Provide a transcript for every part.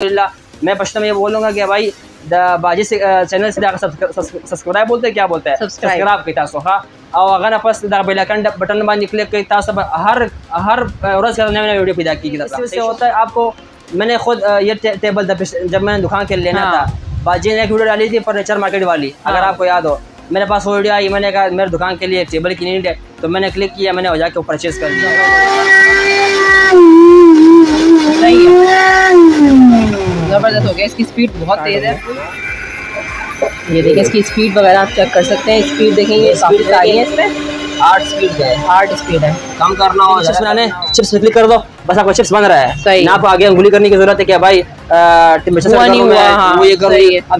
मैं पश्तो में ये बोलूँगा कि भाई बाजी से चैनल से सब्सक्राइब बोलते हैं क्या बोलते हैं सब्सक्राइब की तासो हाँ और अगर ना पस बेलाकन बटन बाँध निकले कई तासो हर हर रोज़ का नया नया वीडियो पैदा की तरफ़ से होता है आपको मैंने खुद ये टे, टेबल जब मैंने दुकान के लेना हाँ। था बाजी ने एक वीडियो डाली थी फर्नीचर मार्केट वाली हाँ। अगर। आपको याद हो मेरे पास वो वीडियो आई मैंने कहा मेरे दुकान के लिए टेबल की नीड है तो मैंने क्लिक किया मैंने वजह के परचेज कर है ज़बरदस्त हो गया। इसकी स्पीड बहुत तेज़ है। ये देखिए इसकी स्पीड वगैरह आप चेक कर सकते हैं। स्पीड देखेंगे काफ़ी सारी है इसमें। आठ स्पीड है। हार्ड स्पीड है। कम करना हो चिप्स बनाने चिप्स क्लिक कर दो। बस आपको चिप्स बन रहा है। सही। ना आपको आगे उंगली करने की ज़रूरत है क्या भाई? हाँ। अब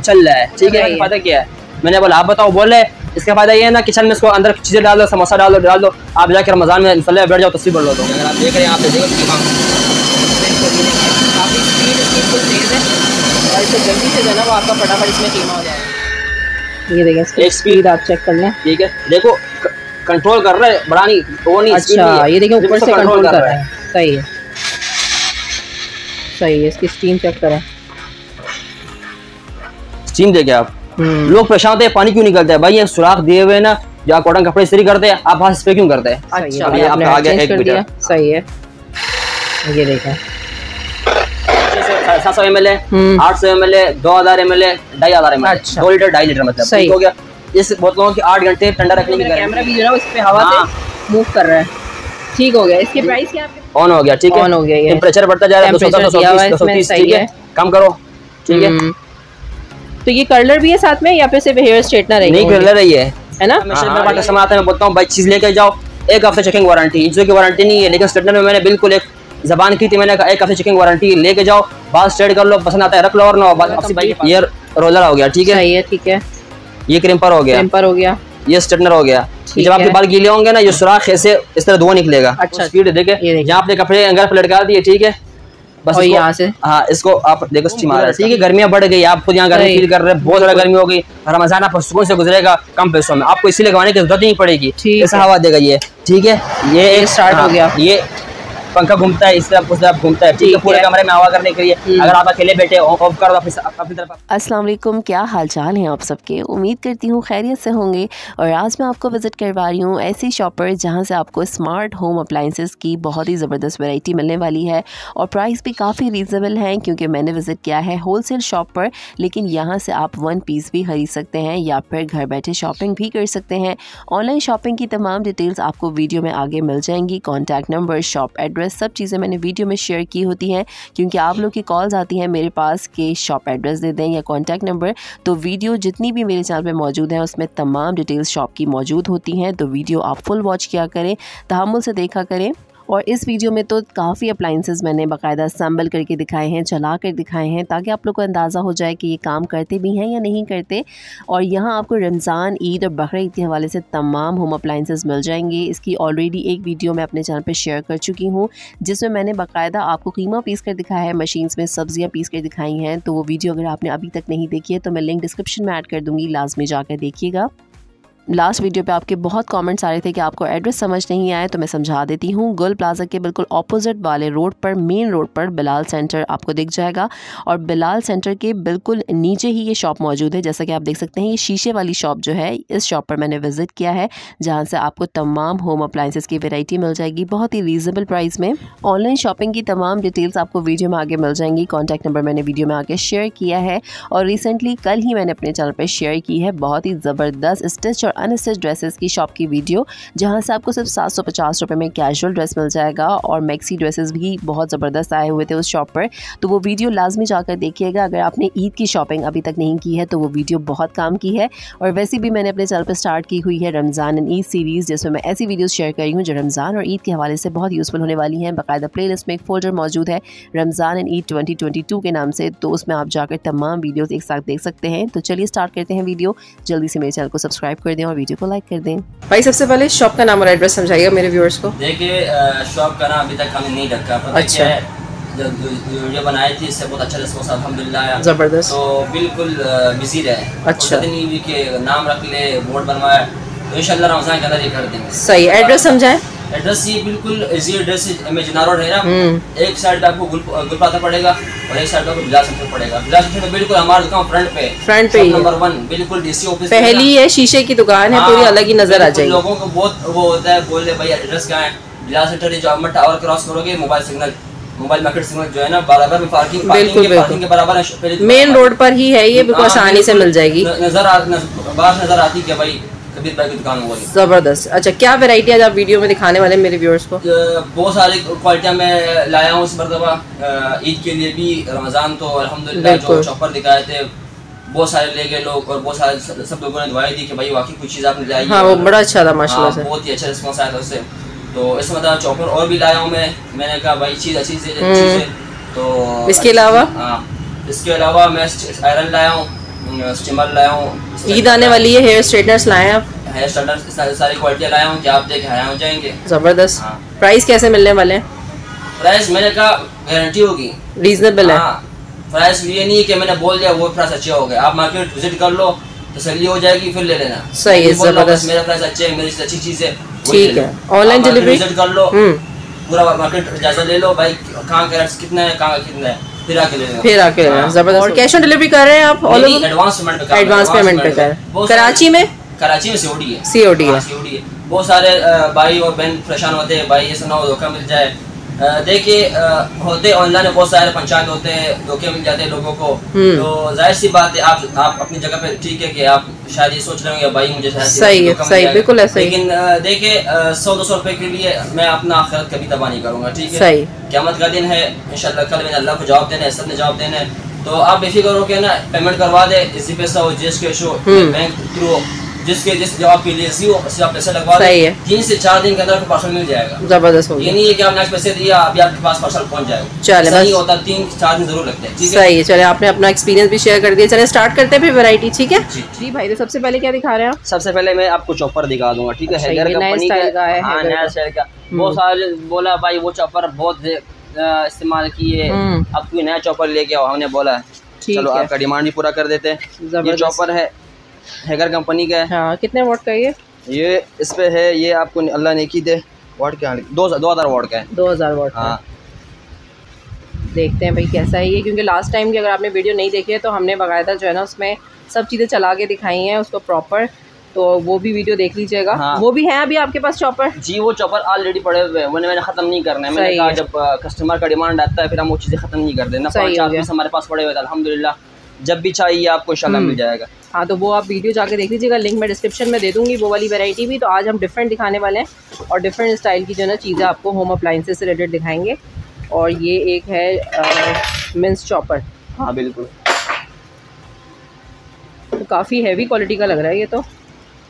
चल रहा है। ठीक है। पता क्या है? मैंने बोला आप बताओ बोले। इसका फ़ायदा ये है ना किचन में इसको अंदर चीज़ें डाल दो समोसा डाल दो डाल दो। आप जाकर रमज़ान में बैठ जाओ तस्वीर बढ़ लो तो अगर आप देख रहे हैं यहाँ पे देखो कीमा। काफ़ी स्पीड इसकी तेज़ है। और इसे जल्दी से जो है ना वो आपका फटाफट इसमें कीमा हो जाएगा। ये एक स्पीड आप चेक कर लें। ठीक है। देखो कंट्रोल कर रहा है बड़ा नहीं वो नहीं अच्छा ये देखिए ऊपर से कंट्रोल कर रहा है। सही है। सही है इसकी स्टीम चेक करें। स्टीम देखे आप। हम्म। लोग परेशान होते हैं पानी क्यों निकलता है? भाई ये सुराख दिए हुए ना जो आप कॉटन कपड़े इस्त्री करते हैं आप हाथ स्प्रे क्यों करते हैं? अच्छा आपने आ एक मीटर। सही है। ये देखा। सात सौ एम एल हम्म। आठ सौ एम एल है दो हज़ार एम एल है ढाई हज़ार एम एल अच्छा। दो लीटर ढाई लीटर मतलब। सही। हो गया। इस बोतलों की आठ घंटे ठंडा रखने की कैमरा भी जो है? ना उस पे हवा हाँ। से मूव कर रहा है। ठीक हो गया। इसकी प्राइस क्या है ऑन हो गया ठीक है। On हो गया टेम्परेचर बढ़ता जा रहा है दो सौ है तीस ठीक है। है। कम करो ठीक है। हम्म। तो ये कर्लर भी है साथ में या फिर सिर्फ़ हेयर स्ट्रेटनर है नहीं कर रही है है ना? हमेशा मेरे आता है मैं बोलता हूँ भाई चीज़ लेके जाओ एक हफ़्ते चेकिंग वारंटी इंचों की वारंटी नहीं है लेकिन स्टेटनर में मैंने बिल्कुल एक जबान की थी मैंने कहा एक हफ़्ते चेकिंग वारंटी लेके जाओ बाल स्ट्रेट कर लो पसंद आता है रख लो और ना भाई ये रोलर हो गया ठीक है? ठीक है। ये क्रिम्पर हो गया। टेम्पर हो गया। ये स्ट्रेटनर हो गया। जब आपके बाल गीले होंगे ना ये सुराख ऐसे इस तरह धुआँ निकलेगा। अच्छा। स्पीड देखे यहाँ आपने कपड़े अंगर पर लटका दिए ठीक है? बस यहाँ से? हाँ इसको आप देखो स्टीम आ रहा है। ठीक है गर्मियाँ बढ़ गई आप खुद यहाँ गर्मी फील कर रहे हैं बहुत ज़्यादा गर्मी हो गई। रमज़ान आप सुकून से गुजरेगा कम पैसों में। आपको इसीलिए लगवाने की ज़रूरत नहीं पड़ेगी। ऐसा हवा देगा ये। ठीक है? ये एक start हो हाँ, गया। ये पंखा घूमता है इस तरफ़ उस तरफ़ घूमता है। ठीक है पूरे कमरे में हवा करने के लिए। हम्म। अगर आप अकेले बैठे ऑफ़ कर अपनी तरफ़। अस्सलाम वालेकुम क्या हाल चाल हैं आप सबके? उम्मीद करती हूँ खैरियत से होंगे। और आज मैं आपको विज़िट करवा रही हूँ ऐसी शॉप पर जहाँ से आपको स्मार्ट होम अप्लाइंसेस की बहुत ही ज़बरदस्त वैरायटी मिलने वाली है। और प्राइस भी काफ़ी रीज़नेबल है क्योंकि मैंने विज़िट किया है होलसेल शॉप पर लेकिन यहाँ से आप वन पीस भी ख़रीद सकते हैं या फिर घर बैठे शॉपिंग भी कर सकते हैं। ऑनलाइन शॉपिंग की तमाम डिटेल्स आपको वीडियो में आगे मिल जाएँगी। कॉन्टैक्ट नंबर शॉप एड्रेस सब चीज़ें मैंने वीडियो में शेयर की होती हैं। क्योंकि आप लोग की कॉल्स आती हैं मेरे पास कि शॉप एड्रेस दे दें या कॉन्टैक्ट नंबर तो वीडियो जितनी भी मेरे चैनल पर मौजूद हैं, उसमें तमाम डिटेल्स शॉप की मौजूद होती हैं। तो वीडियो आप फुल वॉच किया करें तहमुल से देखा करें। और इस वीडियो में तो काफ़ी अप्लाइंसेस मैंने बाकायदा असम्बल करके दिखाए हैं, चला कर दिखाए हैं, ताकि आप लोग को अंदाज़ा हो जाए कि ये काम करते भी हैं या नहीं करते। और यहाँ आपको रमज़ान, ईद और बकर के हवाले से तमाम होम अप्लाइंसेस मिल जाएँगे। इसकी ऑलरेडी एक वीडियो मैं अपने चैनल पर शेयर कर चुकी हूँ, जिसमें मैंने बाकायदा आपको कीमा पीस कर दिखाया है मशीन्स में सब्ज़ियाँ पीस कर दिखाई हैं। तो वो वीडियो अगर आपने अभी तक नहीं देखी है तो मैं लिंक डिस्क्रिप्शन में ऐड कर दूँगी, लाजमी जाकर देखिएगा। लास्ट वीडियो पे आपके बहुत कमेंट्स आ रहे थे कि आपको एड्रेस समझ नहीं आया तो मैं समझा देती हूँ। गुल प्लाजा के बिल्कुल ऑपोजिट वाले रोड पर मेन रोड पर बिलाल सेंटर आपको दिख जाएगा। और बिलाल सेंटर के बिल्कुल नीचे ही ये शॉप मौजूद है। जैसा कि आप देख सकते हैं, ये शीशे वाली शॉप जो है, इस शॉप पर मैंने विज़िट किया है, जहाँ से आपको तमाम होम अप्लाइंसेस की वेराइटी मिल जाएगी। बहुत ही रीज़नेबल प्राइस में। ऑनलाइन शॉपिंग की तमाम डिटेल्स आपको वीडियो में आगे मिल जाएँगी। कॉन्टैक्ट नंबर मैंने वीडियो में आगे शेयर किया है। और रिसेंटली कल ही मैंने अपने चैनल पर शेयर की है। बहुत ही ज़बरदस्त स्टिच और अनस्टिच ड्रेसेस की शॉप की वीडियो जहाँ से आपको सिर्फ़ सात सौ पचास रुपये में कैजुअल ड्रेस मिल जाएगा और मैक्सी ड्रेसेस भी बहुत ज़बरदस्त आए हुए थे उस शॉप पर। तो वो वीडियो लाजमी जाकर देखिएगा। अगर आपने ईद की शॉपिंग अभी तक नहीं की है तो वो वीडियो बहुत काम की है। और वैसे भी मैंने अपने चैनल पर स्टार्ट की हुई है रमज़ान एंड ईद सीरीज़ जिसमें मैं ऐसी वीडियोस शेयर करी हूँ जो रमज़ान और ईद के हवाले से बहुत यूज़फुल होने वाली हैं। बाकायदा प्लेलिस्ट में एक फोल्डर मौजूद है रमज़ान एंड ईद 2022 के नाम से। तो उसमें आप जाकर तमाम वीडियोज़ एक साथ देख सकते हैं। तो चलिए स्टार्ट करते हैं वीडियो जल्दी से मेरे चैनल को सब्सक्राइब कर दें और वीडियो को लाइक कर दें। भाई सबसे पहले शॉप का नाम और एड्रेस समझाइए मेरे व्यूअर्स को। देखिए शॉप का नाम अभी तक हमने नहीं रखा पता अच्छा। क्या है जब वीडियो बनाई थी इससे बहुत अच्छा रिस्पॉन्स अल्हम्दुलिल्लाह। आया ज़बरदस्त। तो बिल्कुल बिज़ी रहे। अच्छा। उस भी के नाम रख ले बोर्ड बनवाया तो इंशाल्लाह रमज़ान के अंदर ये कर देंगे। सही एड्रेस समझाएँ। एड्रेस ये बिल्कुल इजी एड्रेस है ना हम्म। एक साइड पे आपको गुलपाता पड़ेगा और एक साइड पे आपको बिलास सेंटर पड़ेगा। बिलास सेंटर में बिल्कुल हमारा दुकान फ्रंट पे Front पे है। नंबर वन बिल्कुल डीसी ऑफ़िस पहली है शीशे की दुकान है पूरी अलग ही नज़र आ हाँ, जाएगी। लोगों को बहुत वो होता है बोले भाई एड्रेस क्या है? बिलास सेंटर जो आप टावर क्रॉस करोगे mobile signal mobile market signal जो है ना बराबर में पार्किंग बिल्कुल, पार्किंग के बराबर है मेन रोड पर। ही है ये बिल्कुल हाँ, आसानी से मिल जाएगी। नज़र आ बाहर नज़र आती कि भाई कबीर भाई की दुकान हुआ ज़बरदस्त। अच्छा क्या वेराइटी आज आप वीडियो में दिखाने वाले हैं मेरे व्यूअर्स को? बहुत सारी क्वालिटियाँ मैं लाया हूँ इस मरतबा। ईद के लिए भी रमज़ान तो जो बिल्कुल। दिखाए थे बहुत सारे ले गए लोग और बहुत सारे सब लोगों ने दुआई दी कि भाई वाकई कुछ चीज़ आपने लाई हाँ वो बड़ा अच्छा था माशाल्लाह हाँ, से। बहुत ही अच्छा रिस्पॉन्स आया था उससे। तो इस मतलब चॉपर और भी लाया हूँ मैं। मैंने कहा भाई चीज़ अच्छी से हम्म। अच्छी से तो इसके अलावा? हाँ इसके अलावा मैं आयरन लाया हूँ। स्टीमर लाया हूँ ईद आने वाली है हेयर स्ट्रेटनर्स लाए हैं आप हेयर स्टाइलर सारी सारी क्वालिटियाँ लाया हूँ कि आप देख हो जाएँगे। ज़बरदस्त। हाँ। प्राइस कैसे मिलने वाले हैं? प्राइस मैंने कहा गारंटी होगी। रीजनेबल है। हाँ। प्राइस ये नहीं है कि मैंने बोल दिया वो प्राइस अच्छे हो गए। आप मार्केट विज़िट कर लो तसल्ली हो जाएगी फिर ले लेना। सही है, हूँ, ज़बरदस्त। मेरा प्राइस अच्छे है मेरी अच्छी चीज़ है ठीक है। market delivery? विज़िट कर लो। हम्म। पूरा मार्केट जायजा ले लो भाई कहाँ का कितना है कहाँ का कितना है? फिर आके ले लेना। फिर आके हाँ। ज़बरदस्त और कैश ऑन डिलीवरी कर रहे हैं आप ऑल ओवर एडवांस पेमेंट पे एडवांस पेमेंट पे कर कराची में? कराची में सीओडी है। सीओडी है। सीओडी है। बहुत सारे भाई और बहन परेशान होते हैं भाई ऐसा ना हो धोखा मिल जाए? देखिए होते ऑनलाइन बहुत सारे पंचायत होते हैं धोखे मिल जाते हैं लोगों को हम्म। तो ज़ाहिर सी बात है आप आप अपनी जगह पे ठीक है कि आप शायद ये सोच रहे होंगे भाई मुझे सही है, सही, बिल्कुल ऐसा लेकिन देखिए सौ दो सौ रुपए के लिए मैं अपना आखिरत कभी तबाह नहीं करूँगा ठीक है सही। क्यामत का दिन है इंशाल्लाह कल मैंने अल्लाह को जवाब देना है सबने जवाब देना है तो आप बेफिक्र हो के ना पेमेंट करवा दे इसी पैसा हो जीएस के शो। बैंक थ्रू जिसके जिस जवाब के लिए ज़ीरो से आप पैसा लगवा सही है। तीन से चार दिन के अंदर आपको पार्सल मिल जाएगा। ज़बरदस्त हो ये नहीं है कि आपने आज पैसे दिया अभी आपके पास पार्सल पहुँच जाएगा। चले। नहीं होता तीन चार दिन ज़रूर लगते हैं ठीक है? सही है चले आपने अपना एक्सपीरियंस भी शेयर कर दिया। चले स्टार्ट करते हैं फिर वैरायटी ठीक है? जी। भाई तो सबसे पहले क्या दिखा रहे हैं सबसे पहले मैं आपको चॉपर दिखा दूँगा ठीक है? अच्छा, हैगर कंपनी का है, हाँ। का। बहुत सारे बोला भाई वो चॉपर बहुत इस्तेमाल किए। हम्म। अब कोई नया चॉपर लेके आओ हमने बोला। चलो आपका डिमांड भी पूरा कर देते हैं। ये चॉपर है हैगर कंपनी का है। हाँ कितने वोट का ये? ये इस पे है ये आपको अल्लाह ने की दे वाट क्या दो दो हज़ार वाट का है। दो हज़ार वोट हाँ। देखते हैं भाई कैसा है ये क्योंकि लास्ट टाइम की अगर आपने वीडियो नहीं देखी है तो हमने बाकायदा जो है ना उसमें सब चीज़ें चला के दिखाई हैं उसको प्रॉपर तो वो भी वीडियो देख लीजिएगा। हाँ। वो भी है अभी आपके पास चॉपर जी वो चॉपर ऑलरेडी पड़े हुए हैं मैंने मैंने ख़त्म नहीं करना है। मैंने कहा जब कस्टमर का डिमांड आता है फिर हम वो चीज़ें ख़त्म नहीं कर देना पाँच हमारे पास पड़े हुए थे अल्हम्दुलिल्लाह। जब भी चाहिए आपको इंशाल्लाह हम्म। मिल जाएगा। हाँ तो वो आप वीडियो जाके देख लीजिएगा लिंक मैं डिस्क्रिप्शन में दे दूँगी वो वाली वैरायटी भी। तो आज हम डिफरेंट दिखाने वाले हैं और डिफरेंट स्टाइल की जो है ना चीज़ें आपको होम अप्लाइंसेस से रिलेटेड दिखाएँगे। और ये एक है मिन्स चॉपर हाँ बिल्कुल। तो काफ़ी हैवी क्वालिटी का लग रहा है ये तो।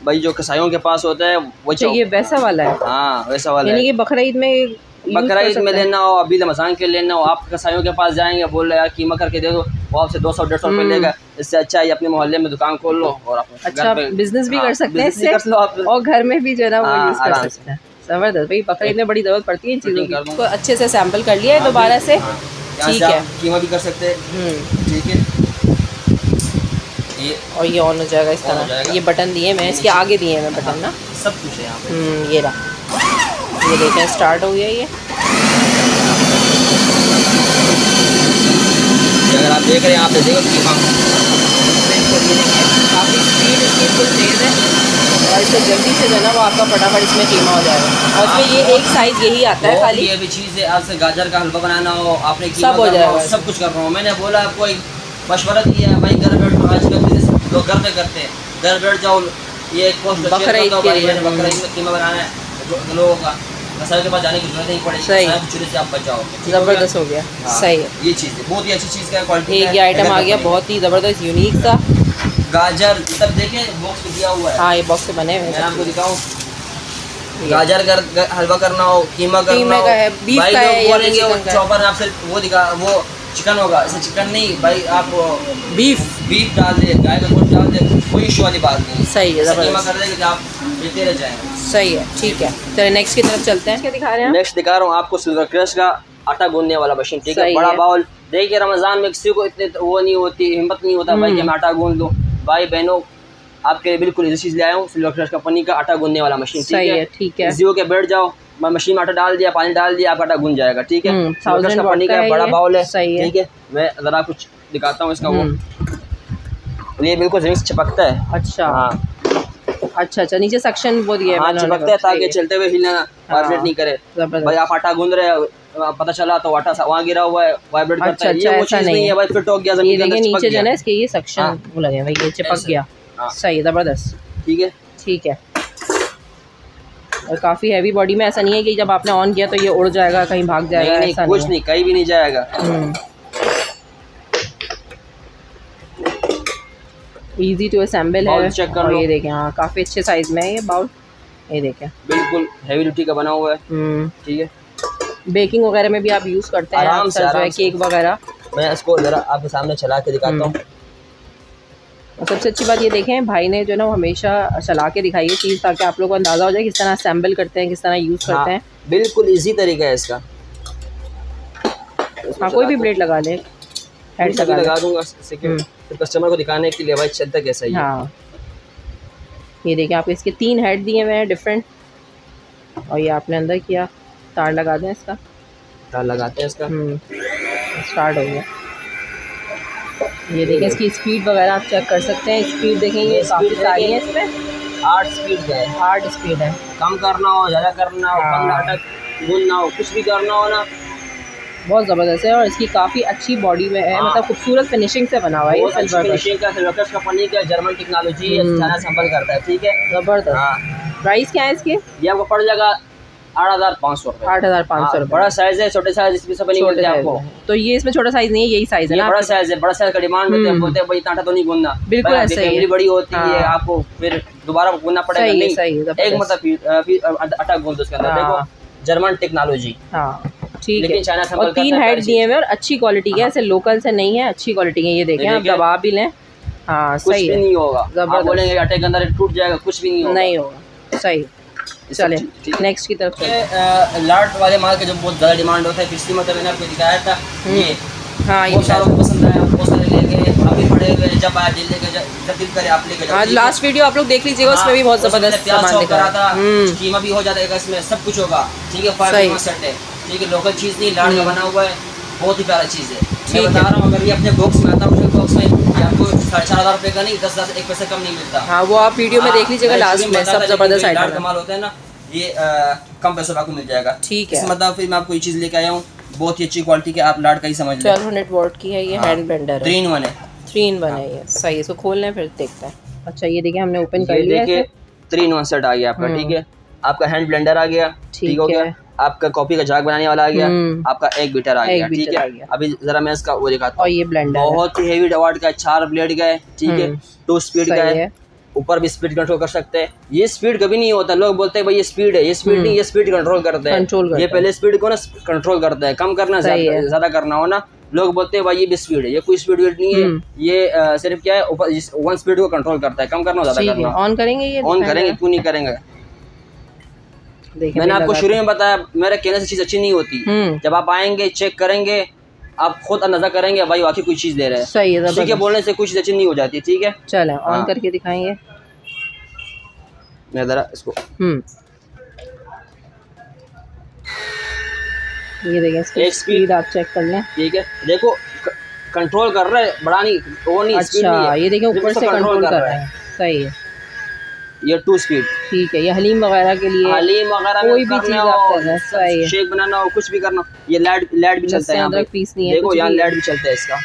भाई जो कसाईयों के पास होता है वो अच्छा चौ- ये वैसा वाला है? हाँ वैसा वाला यानी कि बकरा ईद में बकरा ईद में लेना हो अभी रमज़ान के लेना हो आप कसाईयों के पास जाएँगे बोल रहे यार कीमा करके दे दो वो आपसे दो सौ डेढ़ सौ रुपये हम्म। लेगा। इससे अच्छा है अपने मोहल्ले में दुकान खोल लो और आप अच्छा बिज़नेस भी हाँ, कर सकते हैं और घर में भी जो है ना वो हाँ, यूज़ कर सकते हैं। ज़बरदस्त। भाई बकरीद में बड़ी ज़रूरत पड़ती है इन चीज़ों की। तो अच्छे से सैंपल कर लिया है हाँ, दोबारा से। हाँ, ठीक है। कीमा भी कर सकते हैं। हम्म। ठीक है। ये और ये ऑन हो जाएगा इस तरह। ये बटन दिए मैं इसके आगे दिए हैं मैं बटन ना। सब कुछ है यहाँ पे। हम्म ये रहा। ये देखें स्टार्ट हो गया ये। अगर आप देख रहे हैं आप बिल्कुल काफ़ी स्पीड इसकी फुल तेज़ है। और इससे जल्दी से जो है वो आपका फटाफट इसमें कीमा हो जाएगा। और इसमें ये एक साइज़ यही आता है खाली। ये भी चीज़ है आपसे गाजर का हलवा बनाना हो आपने कीमा सब हो जाएगा। सब कुछ कर रहा हूँ। मैंने बोला आपको एक मशवरा दिया है भाई घर बैठ आजकल बिज़नेस लोग घर में करते हैं। घर बैठ जाओ ये बकरा। बकरा कीमा बनाना है लोगों का। कसाई के पास जाने की ज़रूरत नहीं पड़ेगी। सही। चूल्हे से आप बच जाओगे। हो? ज़बरदस्त हो गया। हाँ, सही है। ये चीज़ है। बहुत ही अच्छी चीज़ का क्वालिटी एक ये आइटम आ गया बहुत ही ज़बरदस्त यूनिक था गाजर सब देखें बॉक्स में दिया हुआ है। हाँ ये बॉक्स बने हुए मैं आपको दिखाऊँ। गाजर कर हलवा करना हो कीमा करना हो का है, बीफ का है लोग बोलेंगे चॉपर आपसे वो दिखा वो चिकन होगा ऐसे चिकन नहीं भाई आप बीफ। बीफ डाल दे गाय का गोश्त डाल दे कोई इशू वाली बात नहीं। सही है, ज़बरदस्त। कर देंगे कि आप लेते रह जाएँगे सही है ठीक है। चलिए नेक्स्ट की तरफ़ चलते हैं। क्या दिखा रहे हैं नेक्स्ट दिखा रहा हूँ आपको सिल्वर क्रश का आटा गूंदने वाला मशीन ठीक है? बड़ा बाउल। देखिए रमज़ान में किसी को इतने वो नहीं होती हिम्मत नहीं होता भाई कि मैं आटा गूंद लूँ। भाई बहनों आपके लिए बिल्कुल इसी चीज़ ले आया हूँ सिल्वर क्रश कंपनी का आटा गूंदने वाला मशीन ठीक सही है? ठीक है। जियो के बैठ जाओ। मशीन में आटा डाल दिया पानी डाल दिया आपका आटा गुन जाएगा ठीक है? हम्म, सिल्वर 1000 का पानी का है बड़ा बाउल है सही ठीक है? मैं ज़रा कुछ दिखाता हूँ इसका वो। हम्म, ये बिल्कुल ज़मीन से चिपकता है। अच्छा। हाँ। अच्छा अच्छा नीचे सेक्शन वो दिया हाँ चिपकता है ताकि चलते हुए हिलना वाइब्रेट नहीं करे। भाई आप आटा गूंद रहे हो पता चला तो आटा वहाँ गिरा हुआ है वाइब्रेट करता अच्छा, है। अच्छा, ये वो चीज़ नहीं है है। भाई फिट हो गया ज़मीन के अंदर नीचे जो है इसके ये सेक्शन हाँ। वो लगे भाई ये चिपक गया। हाँ। सही ज़बरदस्त। ठीक है? ठीक है। और काफ़ी हैवी बॉडी में ऐसा नहीं है कि जब आपने ऑन किया तो ये उड़ जाएगा कहीं भाग जाएगा नहीं नहीं कुछ नहीं कहीं भी नहीं जाएगा। इजी टू असेंबल है। Check कर और ये देखें हाँ काफ़ी अच्छे साइज़ में है ये बाउल ये देखें। बिल्कुल हैवी ड्यूटी का बना हुआ है। हम्म। ठीक है। बेकिंग वगैरह में भी आप यूज़ करते हैं आराम से, जो है केक वगैरह। मैं इसको ज़रा आपके सामने चला के दिखाता हूँ। और सबसे अच्छी बात ये देखें भाई ने जो ना वो हमेशा चला के दिखाई है चीज़ ताकि आप लोग को अंदाज़ा हो जाए किस तरह असेंबल करते हैं किस तरह यूज़ करते हाँ। हैं बिल्कुल इजी तरीका है इसका। हाँ कोई भी ब्लेड लगा ले हेड लगा लगा दूँगा हम्म। फिर कस्टमर को दिखाने के लिए भाई चलता कैसा है हाँ। ये देखिए आप इसके तीन हेड दिए हुए हैं डिफरेंट और ये आपने अंदर किया तार लगा दें इसका। तार लगाते हैं इसका। स्टार्ट हो गया। ये देखें इसकी स्पीड वगैरह आप चेक कर सकते हैं। स्पीड देखें ये ये काफ़ी सारी है। इसमें। आठ स्पीड है। हार्ड स्पीड है। कम करना हो ज़्यादा करना हो कम हाँ। नाटक बुनना हो कुछ भी करना हो ना। बहुत ज़बरदस्त है और इसकी काफ़ी अच्छी बॉडी में है। हाँ। मतलब खूबसूरत फिनिशिंग से बना हुआ है का फिनिशिंग का सिल्वर कंपनी का जर्मन टेक्नोलॉजी है हम्म। संभल करता है ठीक है? ज़बरदस्त। हाँ। प्राइस क्या है इसके? ये आपको पड़ जाएगा आठ हज़ार पाँच सौ आठ हज़ार पाँच सौ हाँ, बड़ा साइज़ है छोटे साइज़ इसमें सब नहीं मिलते आपको। तो ये इसमें छोटा साइज़ नहीं है यही साइज़ है बड़ा साइज़ है बड़ा साइज़ का डिमांड होते हैं। बोलते हैं भाई इतना तो नहीं गूंदना बिल्कुल ऐसा ही बड़ी होती है हाँ। आपको फिर दोबारा गूंदना पड़ेगा नहीं। एक मतलब अ, आटा गूंद दो उसके अंदर। देखो जर्मन टेक्नोलॉजी हाँ ठीक है। और तीन हेड दिए हुए और अच्छी क्वालिटी के ऐसे लोकल से नहीं है अच्छी क्वालिटी के ये देखें आप दबा भी लें। हाँ कुछ सही भी नहीं होगा। आप बोलेंगे आटे के अंदर टूट जाएगा कुछ भी नहीं होगा नहीं होगा। सही चले है। नेक्स्ट की तरफ़ चले। लाट वाले माल का जो बहुत ज़्यादा डिमांड होता है पिछली मतलब मैंने आपको दिखाया था ये हाँ ये सारों पसंद आया बहुत सारे लेके अभी पड़े हुए जब आया दिल लेके जब दिल करे आप लेके हाँ। लास्ट वीडियो आप लोग देख लीजिएगा उसमें भी बहुत हाँ, ज़बरदस्त सामान दिखा करा था हम्म। कीमा भी हो जाएगा इसमें सब कुछ होगा ठीक है फाइव सेट है ठीक है लोकल चीज़ नहीं लाड़ का बना हुआ है बहुत ही प्यारा चीज़ है। मैं ठीक बता है। रहा हूँ अगर ये अपने बॉक्स में आता मुझे बॉक्स में आपको साढ़े चार हज़ार रुपये का नहीं दस हज़ार एक पैसे कम नहीं मिलता। हाँ वो आप वीडियो में हाँ, देख लीजिएगा लास्ट में सब ज़बरदस्त आइटम है होता है ना ये कम पैसों में आपको मिल जाएगा। ठीक है। मतलब फिर मैं आपको ये चीज़ लेके आया हूँ बहुत ही अच्छी क्वालिटी के आप लाड़ का ही समझ लें। ट्वेल्व हंड्रेड वॉट की है ये हाँ। Hand blender three in one है। थ्री इन वन है ये। सही इसको खोल लें फिर देखते हैं। अच्छा ये देखिए हमने ओपन कर लिया देखिए है थ्री इन वन सेट आ गया आपका हम्म। ठीक है? आपका हैंड ब्लेंडर आ गया ठीक हो गया। है। आपका कॉफ़ी का जाग बनाने वाला आ गया हम्म। आपका एक बीटर आ गया ठीक है? अभी जरा मैं इसका वो दिखाता हूँ। ये ब्लेंडर बहुत ही हेवी डवाट का है, चार ब्लेड का है? ठीक है। टू स्पीड का है। ऊपर भी स्पीड कंट्रोल कर सकते हैं। ये स्पीड कभी नहीं होता। लोग बोलते हैं भाई ये स्पीड है। ये स्पीड हम्म। नहीं ये स्पीड कंट्रोल करते हैं। ये पहले स्पीड को ना कंट्रोल करता है। कम करना ज़्यादा करना हो ना। लोग बोलते हैं भाई ये भी स्पीड है। ये कोई स्पीड नहीं है। हम्म। ये अ, सिर्फ़ क्या है? ऊपर वन स्पीड को कंट्रोल करता है। कम करना ज़्यादा करना ऑन करेंगे ये ऑन करेंगे क्यों नहीं करेंगे? मैंने आपको शुरू में बताया मेरे कहने से चीज़ अच्छी नहीं होती। हम्म। जब आप आएँगे चेक करेंगे आप खुद अंदाज़ा करेंगे भाई वाकई कोई चीज़ दे रहे हैं। सही है ठीक है बोलने से कुछ अच्छी नहीं हो जाती ठीक है? चलें ऑन हाँ। करके दिखाएँगे। मैं ज़रा इसको हम्म। ये देखें इसकी स्पीड आप चेक कर लें। ठीक है? देखो कंट्रोल कर रहे बड़ा नहीं वो नहीं नहीं अच्छा है। ये देखें सिर्फ़ ऊपर से कंट्रोल कर रहे हैं। सही है। ये टू स्पीड ठीक है ये हलीम वगैरह के लिए हलीम वगैरह कोई भी चीज़ आप कर रहे हैं, शेक बनाना हो कुछ भी करना ये लाइट लाइट भी चलता है यहाँ पे। पीसनी है देखो यहाँ। लाइट भी चलता है इसका।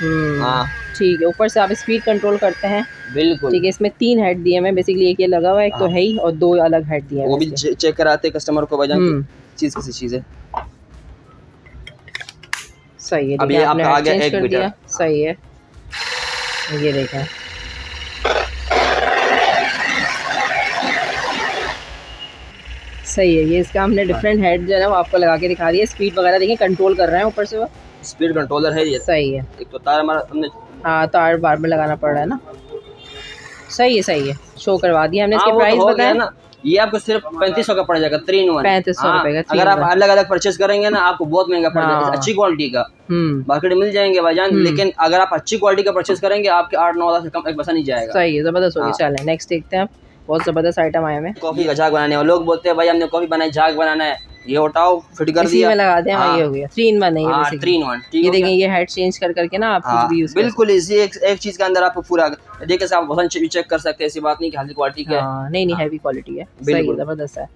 हम्म हाँ। ठीक है ऊपर से आप स्पीड कंट्रोल करते हैं। बिल्कुल। ठीक है इसमें तीन हेड दिए हैं बेसिकली एक ये लगा हुआ है एक तो हाँ। है ही और दो अलग हेड दिए हैं वो भी चेक कराते कस्टमर को भाईजान हम्म। की। चीज़ किसी चीज़ है। सही है आपने आपका आ गया एक सही है। ये देखें। सही है ये इसका हमने डिफरेंट हेड जो है ना वो आपको लगा के दिखा दिया स्पीड वगैरह देखिए कंट्रोल कर रहे हैं ऊपर से वो। स्पीड कंट्रोलर है ये। सही है। एक तो तार हमारा हमने हाँ तार बार में लगाना पड़ रहा है ना। सही है सही है। शो करवा दिया हमने हाँ, इसके तो प्राइस हो गया बताया ना। ये आपको सिर्फ़ पैंतीस सौ का पड़ जाएगा थ्री इन वन 3500 रुपए का, अगर आप अलग अलग परचेज करेंगे ना आपको बहुत महँगा पड़ जाएगा हाँ। अच्छी क्वालिटी का। हम्म। मार्केट मिल जाएँगे भाईजान हम्म। लेकिन अगर आप अच्छी क्वालिटी का परचेज करेंगे आपके आठ नौ हज़ार से कम एक पैसा नहीं जाएगा। सही है ज़बरदस्त हो गया। हाँ। चलें नेक्स्ट देखते हैं बहुत ज़बरदस्त आइटम आया हमें। कॉफ़ी का झाग बनाने लोग बोलते हैं भाई हमने कॉफ़ी बनाई झाग बनाना है। ये उठाओ फिट कर इसी दिया। में लगा दें हाँ, हाँ। ये हो गया। थ्री इन वन है हाँ थ्री इन वन ये हो देखें गया? ये हेड चेंज कर करके ना आप हाँ, कुछ भी यूज़ बिल्कुल इसी एक एक चीज़ के अंदर आपको पूरा देखिए आप वज़न चेक चेक कर सकते हैं ऐसी बात नहीं कि हल्की क्वालिटी का हाँ। नहीं नहीं हैवी क्वालिटी है। बिल्कुल। ज़बरदस्त है।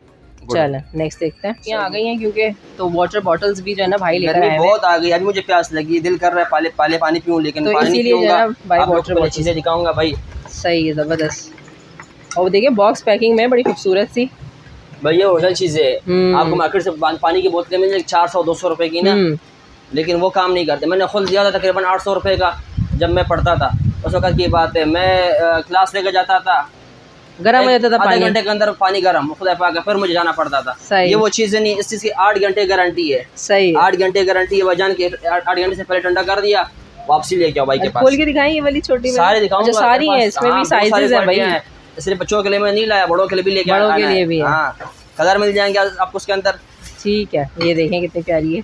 चल नेक्स्ट देखते हैं। यहाँ आ गई हैं क्योंकि तो वाटर बॉटल्स भी जो है ना भाई लेकर आए बहुत आ गई अभी मुझे प्यास लगी दिल कर रहा है पहले पहले पानी पीऊँ लेकिन तो पानी इसीलिए जो पीऊँगा है ना भाई को bottle- चीज़ें दिखाऊँगा भाई। सही है ज़बरदस्त। और देखिए बॉक्स पैकिंग में बड़ी खूबसूरत सी। भैया ओरिजिनल चीज़ें। आपको मार्केट से पानी की बोतलें मिल जाएगी चार सौ दो सौ रुपए की ना। हम्म, लेकिन वो काम नहीं करते। मैंने खुद दिया था तकरीबन आठ सौ रुपये का जब मैं पढ़ता था। उस वक्त की बात है मैं क्लास लेकर जाता था। गर्म हो जाता था आधे घंटे के अंदर पानी गर्म खुदा पाक फिर मुझे जाना पड़ता था। सही। ये वो चीज़ें नहीं इस चीज़ की आठ घंटे गारंटी है। सही। है आठ घंटे गारंटी है वजान के आठ घंटे से पहले ठंडा कर दिया वापसी लेके आओ भाई के अच्छा, खोल के दिखाएँ ये वाली छोटी वाली? सारे दिखाऊँगा अच्छा सारी हैं पास। इसमें हाँ, भी साइजेस हैं भाई। हैं। सिर्फ़ बच्चों के लिए मैं नहीं लाया बड़ों के लिए भी लेके बड़ों के लिए भी हाँ। कलर मिल जाएँगे आपको उसके अंदर। ठीक है ये देखें कितनी प्यारी है।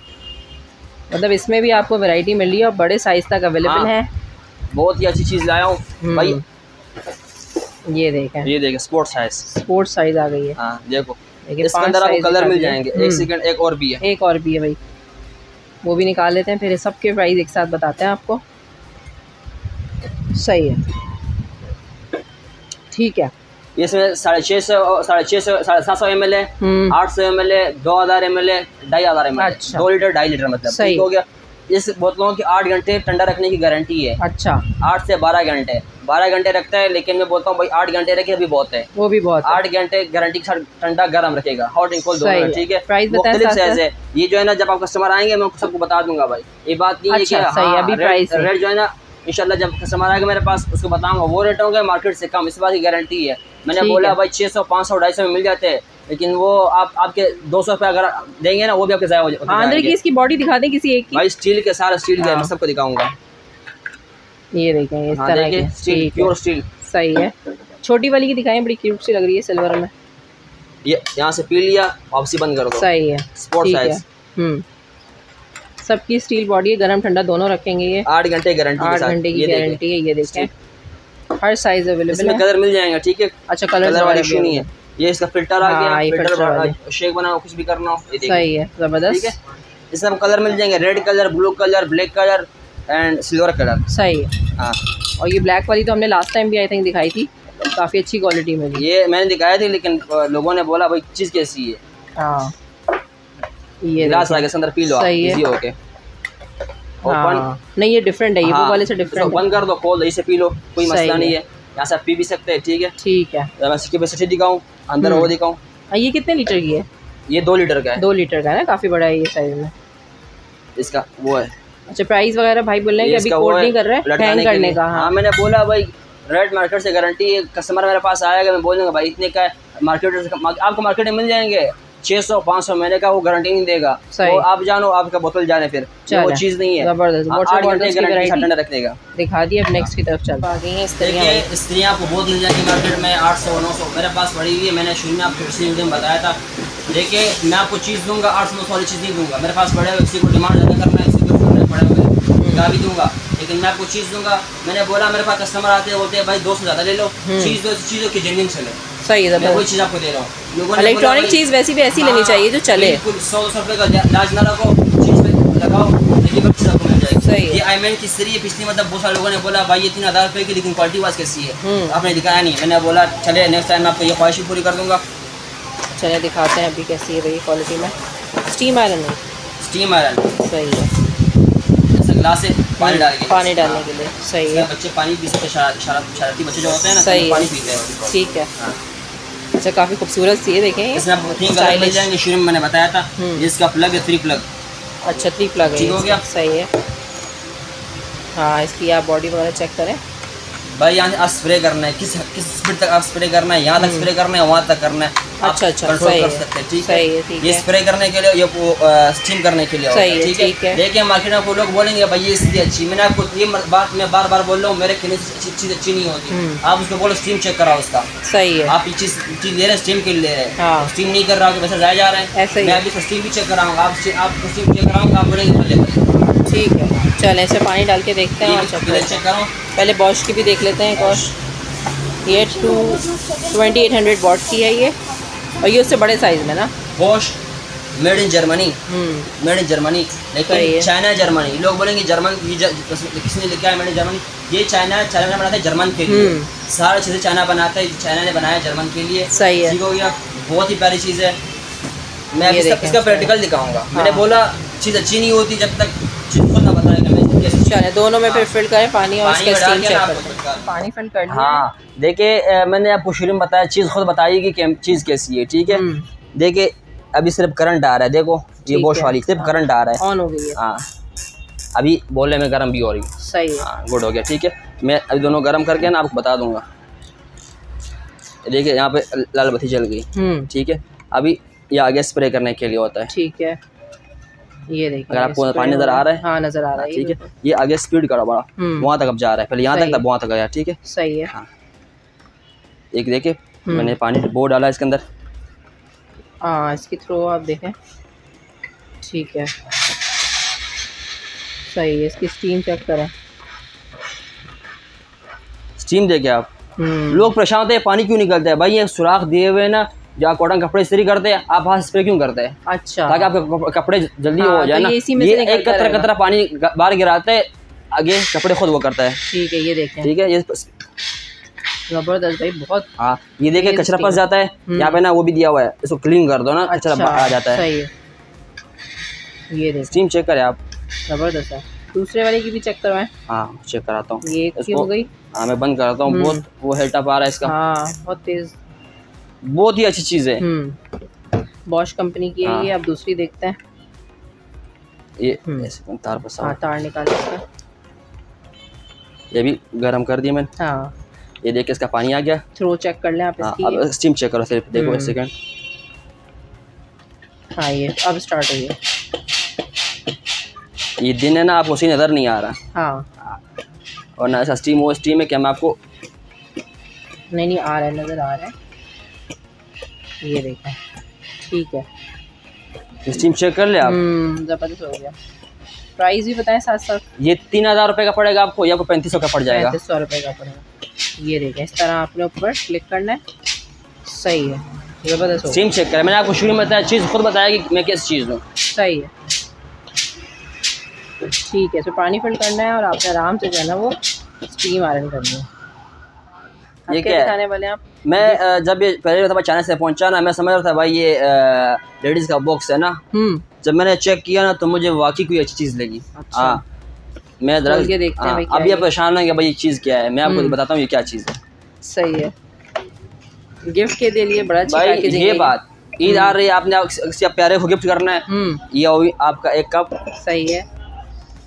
मतलब इसमें भी आपको वैरायटी मिल रही है और बड़े साइज़ तक अवेलेबल हाँ। है। बहुत ही अच्छी चीज़ लाया हूँ। हम्म। भाई ये देखें। ये देखें स्पोर्ट्स साइज़ स्पोर्ट्स साइज़ आ गई है। हाँ देखो इसके अंदर आपको कलर मिल जाएँगे। एक हम्म, सेकंड एक और भी है। एक और भी है भाई। वो भी निकाल लेते हैं फिर सबके प्राइस एक साथ बताते हैं आपको। सही है। ठीक है। इसमें साढ़े छः सौ साढ़े छः सौ साढ़े सात सौ एम एल है आठ सौ एम एल है दो हज़ार एम एल है ढाई हज़ार एम एल अच्छा। दो लीटर ढाई लीटर मतलब। सही। ठीक हो गया। इस बोतलों की आठ घंटे ठंडा रखने की गारंटी है। अच्छा। आठ से बारह घंटे। बारह घंटे रखता है लेकिन मैं बोलता हूँ भाई आठ घंटे रखे अभी बहुत है। वो भी बहुत आठ घंटे गारंटी के साथ ठंडा गर्म रखेगा। हॉट एंड कोल्ड दोनों ठीक है? प्राइस साइज़ है। ये जो है ना जब आप कस्टमर आएँगे मैं सबको बता दूँगा भाई। ये बात नहीं है कि अच्छा, सही है, अभी प्राइस है। रेट जो है ना इंशाल्लाह जब कस्टमर आएगा मेरे पास उसको बताऊँगा वो रेट होंगे मार्केट से कम इस बात की गारंटी है। मैंने बोला है। भाई छः सौ पाँच सौ ढाई सौ में मिल जाते हैं लेकिन वो आप आपके दो सौ रुपये अगर देंगे ना वो भी आपके ज़ाया हो जाए हाँ, अंदर की इसकी बॉडी दिखा दें किसी एक की। भाई स्टील के सारा स्टील के हाँ। मैं सबको दिखाऊँगा। ये देखें इस हाँ तरह स्टील प्योर स्टील सही है। छोटी वाली की दिखाएँ बड़ी क्यूट सी लग रही है सिल्वर में। ये यहाँ से पी लिया वापसी बंद कर दो। सही है। स्पोर्ट साइज़ हम्म। सबकी स्टील बॉडी है गर्म ठंडा दोनों रखेंगे ये। आठ घंटे गारंटी आठ घंटे की गारंटी है ये देखें हर साइज़ अवेलेबल है। कलर मिल जाएगा ठीक है? अच्छा कलर वाली इशू नहीं है। ये इसका फ़िल्टर आ हाँ, गया फ़िल्टर शेक बनाओ कुछ भी करना हो ये देखिए। सही है ज़बरदस्त। ठीक है? इसमें कलर मिल जाएँगे red colour blue colour black colour and silver colour सही है। हाँ। और ये ब्लैक वाली तो हमने लास्ट टाइम भी आई थिंक दिखाई थी। काफ़ी अच्छी क्वालिटी में ये मैंने दिखाया थी लेकिन लोगों ने बोला भाई चीज़ कैसी है हाँ। ये गिलास देखिए। इसके अंदर पी लो आप सही है। इजी होके ओपन हाँ। नहीं ये डिफरेंट है ये वो वाले से डिफरेंट है बंद कर दो खोल इसे पी लो कोई मसला नहीं है। यहाँ से आप पी भी सकते हैं ठीक है? ठीक है। मैं इसकी कैपेसिटी दिखाऊँ अंदर हम्म। वो दिखाऊँ। हाँ, ये कितने लीटर की है? ये दो लीटर का है। दो लीटर का है ना? काफ़ी बड़ा है ये साइज़ में। इसका वो है। अच्छा प्राइस वगैरह भाई बोल रहे हैं कि अभी कोड नहीं कर रहे? हैं हैंग करने का हाँ। हाँ मैंने बोला भाई रेड मार्केट से गारंटी है कस्टमर मेरे पास आएगा मैं बोल दूँगा भाई इतने का मार्केट से आपको मार्केट में मिल जाएँगे? छः सौ पाँच सौ महीने का वो गारंटी नहीं देगा। तो आप जानो आपका बोतल जाने फिर। वो चीज़ नहीं है। दिखा दिए अब नेक्स्ट की तरफ़ चल। आ गई हैं देखिए स्त्रियाँ आपको बहुत मिल जाएँगी मार्केट में आठ सौ नौ सौ। मेरे पास पड़ी हुई है मैंने शुरू में आपको पिछली वीडियो बताया था। देखिए मैं आपको चीज़ दूँगा आठ सौ नौ सौ वाली चीज़ नहीं दूँगा। मेरे पास पड़े हुए किसी को डिमांड ज़्यादा करना है किसी को पड़े हुए। दिखा भी दूँगा। लेकिन मैं आपको चीज़ दूँगा। मैंने बोला मेरे पास कस्टमर आते हैं बोलते हैं भाई दो सौ ज़्यादा ले लो। चीज़ दो चीज़ों की जेन्यून चले सही है मैं वही चीज़ आपको दे रहा हूँ। इलेक्ट्रॉनिक चीज़ वैसी भी ऐसी लेनी हाँ, चाहिए जो चले। सौ दो सौ रुपये का लाज ना रखो चीज़ पे लगाओ देखिए बच्चे सबको मिल जाएगी। सही है। ये आईमैन की स्त्री है पिछली मतलब बहुत सारे लोगों ने बोला भाई ये तीन हज़ार रुपये की लेकिन क्वालिटी वाइज कैसी है? हम्म। आपने दिखाया नहीं मैंने बोला चले नेक्स्ट टाइम मैं आपको ये ख्वाहिश पूरी कर दूँगा। चले दिखाते हैं अभी कैसी है भाई क्वालिटी में। स्टीम आयरन नहीं स्टीम आयरन सही है। गिलास पानी डाल के पानी डालने के लिए। सही है। बच्चे पानी पी सकते हैं शरा- शरा- शरारती बच्चे जो होते हैं ना सही पानी पीते हैं। ठीक है। हाँ। अच्छा काफ़ी खूबसूरत सी है देखें। इसमें आपको तीन कलर मिल जाएँगे शुरू में मैंने बताया था इसका जिसका प्लग है थ्री प्लग अच्छा थ्री प्लग है ठीक हो इसका। गया? सही है। हाँ इसकी आप बॉडी वगैरह चेक करें। भाई यहाँ स्प्रे करना है किस किस स्पीड तक आप स्प्रे करना है यहाँ तक स्प्रे करना है वहाँ तक करना है आप हम्म। अच्छा, अच्छा, सही कर सकते हैं ठीक है, है ये स्प्रे करने के लिए ये वो स्टीम करने के लिए है, ठीक है। देखिए मार्केट में लोग बोलेंगे भाई ये इसलिए अच्छी मैंने आपको ये बात मैं बार बार बोल रहा हूँ मेरे कहने से अच्छी चीज़ अच्छी नहीं होती। हम्म। आप उसको बोलो स्टीम चेक कराओ उसका। सही है। आप ये चीज़ चीज़ ले रहे हैं स्टीम के लिए ले रहे हैं। हाँ। स्टीम नहीं कर रहा हूँ पैसा जाया जा रहा है। मैं अभी स्टीम भी चेक कराऊँगा आप स्टीम चेक कराऊँगा आप बोलेंगे ठीक है। चलें इसे पानी डाल के देखते हैं और चेक करते हैं। पहले बॉश की भी देख लेते हैं और। ये two twenty eight hundred watt की है ये। और ये उससे बड़े साइज़ में ना। बोश मेड इन जर्मनी हम्म। मेड इन जर्मनी लेकिन चाइना जर्मनी लोग बोलेंगे जर्मन किसी ने लिखा है मेड इन जर्मनी ये चाइना चाइना ने बनाता है जर्मन के लिए। हम्म। सारी चीज़ें चाइना बनाता है चाइना ने बनाया जर्मन के लिए। सही है। ठीक हो गया। बहुत ही प्यारी चीज़ है। मैं इसका, इसका प्रैक्टिकल दिखाऊँगा। मैंने हाँ। बोला चीज़ अच्छी नहीं होती जब तक चले दोनों में फिर फिल करें पानी और इसका स्टीम चेक हैं निकाल- पानी फिल कर हाँ। देखिए मैंने आपको शुरू में बताया चीज़ खुद बताएगी कि चीज़ कैसी है ठीक है? हम्म। देखिए अभी सिर्फ़ करंट आ रहा है देखो ये वॉश वाली सिर्फ़ करंट आ रहा है। ऑन हो गई है। हाँ। अभी बोलने में गर्म भी हो रही है। सही है। हाँ गुड हो गया ठीक है। मैं अभी दोनों गर्म करके ना आपको बता दूँगा। देखिए यहाँ पे लाल बत्ती जल गई हम्म। ठीक है? अभी ये आगे स्प्रे करने के लिए होता है। ठीक है। ये देखिए अगर आपको पानी नज़र आ रहा है हाँ। नज़र आ रहा है ठीक है। ये आगे स्पीड करो बड़ा। हम्म। वहाँ तक अब जा रहा है। पहले यहाँ तक वहाँ तक गया ठीक है? सही है। हाँ। एक देखिए हम्म। मैंने पानी बो डाला इसके अंदर। हाँ इसकी थ्रो आप देखें। ठीक है। सही है इसकी स्टीम चेक करें। स्टीम देके आप। हम्म। लोग परेशान होते हैं पानी क्यों निकलता है? भाई ये सुराख दिए हुए ना जहाँ कॉटन कपड़े इस्त्री करते हैं आप हाथ स्प्रे क्यों करते हैं? अच्छा। ताकि आपके कपड़े जल्दी हाँ, हो जाए तो ना ये एक कतरा कतरा पानी बाहर गिराते हैं आगे कपड़े खुद वो करता है। ठीक है ये देखें। ठीक है ये ज़बरदस्त भाई बहुत हाँ ये देखिए कचरा फंस जाता है। हम्म। यहाँ पे ना वो भी दिया हुआ है इसको क्लीन कर दो ना कचरा अच्छा आ जाता है। सही है। ये देखें। स्टीम चेक करें आप। ज़बरदस्त है। दूसरे वाले की भी चेक करवाएँ। हाँ चेक कराता हूँ। ये हो गई। हाँ मैं बंद कराता हूँ। हम्म। बहुत वो हेल्टअप आ रहा है इसका। हाँ बहुत तेज़। बहुत ही अच्छी चीज़ है। हम्म। बॉश कंपनी की है। हाँ। ये अब दूसरी देखते हैं। ये हम्म। ऐसे तार पर हाँ तार निकाले इसका। ये भी गर्म कर दिया मैंने। हाँ। ये देखिए इसका पानी आ गया। थ्रो चेक कर लें आप हाँ इसकी। अब स्टीम चेक करो सिर्फ़। देखो एक हम्म। सेकंड हाँ ये अब स्टार्ट हुई है। ये दिन है ना आपको उसी नज़र नहीं आ रहा। हाँ। और ना ऐसा स्टीम वो स्टीम है कि मैं आपको नहीं नहीं आ रहा है नज़र आ रहा है। ये देखें। ठीक है। स्टीम चेक कर ले आप। हम्म ज़बरदस्त हो गया। प्राइस भी बताएँ साथ साथ ये तीन हज़ार रुपये का पड़ेगा आपको या आपको पैंतीस सौ का पड़ जाएगा। पैंतीस सौ रुपये का पड़ेगा। ये देखें इस तरह आपने ऊपर क्लिक करना है। सही है। ज़बरदस्त स्टीम चेक करें। मैंने आपको शुरू में बताया चीज़ खुद बताया कि मैं किस चीज़ हूँ। सही है। ठीक है तो पानी फिल करना है और आपने आराम से जो है ना वो स्टीम आयरन करनी है। ये क्या? दिखाने वाले आप? मैं जब ये पहले दफ़ा चाइना से पहुँचा ना मैं समझ रहा था भाई ये लेडीज़ का बॉक्स है ना? हम्म। जब मैंने चेक किया ना तो मुझे वाकई कोई अच्छी चीज़ लगी। अच्छा। हाँ। मैं जरा के देखते हैं अभी आप परेशान है कि भाई ये चीज़ क्या है। मैं आपको हम्म। बताता हूँ ये क्या चीज़ है। सही है। गिफ्ट के लिए बड़ा भाई ये बात ईद आ रही है आपने आप- किसी प्यारे को गिफ्ट करना है। हम्म। ये हो गई आपका एक कप सही है।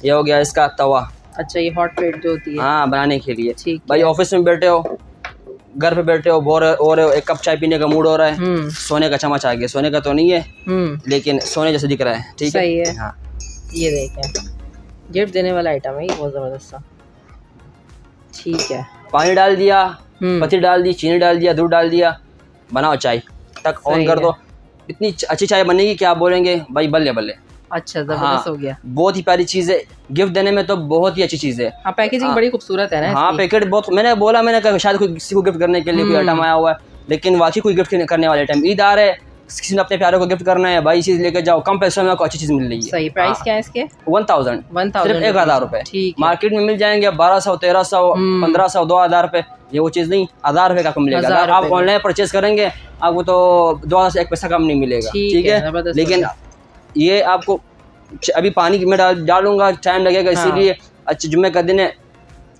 ये हो गया इसका तवा। अच्छा ये हॉट प्लेट जो होती है। हाँ बनाने के लिए। ठीक भाई ऑफ़िस में बैठे हो। घर पे बैठे हो बोर हो रहे हो एक कप चाय पीने का मूड हो रहा है। हम्म। सोने का चम्मच आ गया। सोने का तो नहीं है हम्म। लेकिन सोने जैसे दिख रहा है ठीक है? है। हाँ। ये देखें। गिफ्ट देने वाला आइटम है ये बहुत ज़बरदस्त सा ठीक है। पानी डाल दिया हम्म। पत्ती डाल दी चीनी डाल दिया दूध डाल दिया बनाओ चाय। तक ऑन कर दो। इतनी अच्छी चाय बनेगी कि आप बोलेंगे? भाई बल्ले बल्ले। अच्छा ज़बरदस्त हाँ हो गया। बहुत ही प्यारी चीज़ है। गिफ्ट देने में तो बहुत ही अच्छी चीज़ है। हाँ पैकेजिंग हाँ। बड़ी खूबसूरत है ना हाँ पैकेट बहुत मैंने बोला मैंने कहा शायद कोई किसी को गिफ्ट करने के लिए कोई हम्म। आइटम आया हुआ है लेकिन वाकई कोई गिफ्ट करने वाले आइटम ईद आ रहे है किसी ने अपने प्यारों को गिफ्ट करना है भाई चीज़ लेके जाओ कम पैसों में आपको अच्छी चीज़ मिल रही है। सही प्राइस क्या है इसके? वन थाउज़ेंड वन सिर्फ़ थाउज़ेंड एक हज़ार रुपए। ठीक है। मार्केट में मिल जाएँगे बारह सौ तेरह सौ हम्म। पंद्रह सौ दो हज़ार रुपये ये वो चीज़ नहीं हज़ार रुपये का आपको मिलेगा। आप ऑनलाइन परचेज करेंगे आपको तो दो हज़ार से एक पैसा कम नहीं मिलेगा। ठीक है, है? लेकिन हो ये आपको अभी पानी में डाल डालूँगा टाइम लगेगा हाँ। इसीलिए अच्छे जुम्मे का दिन है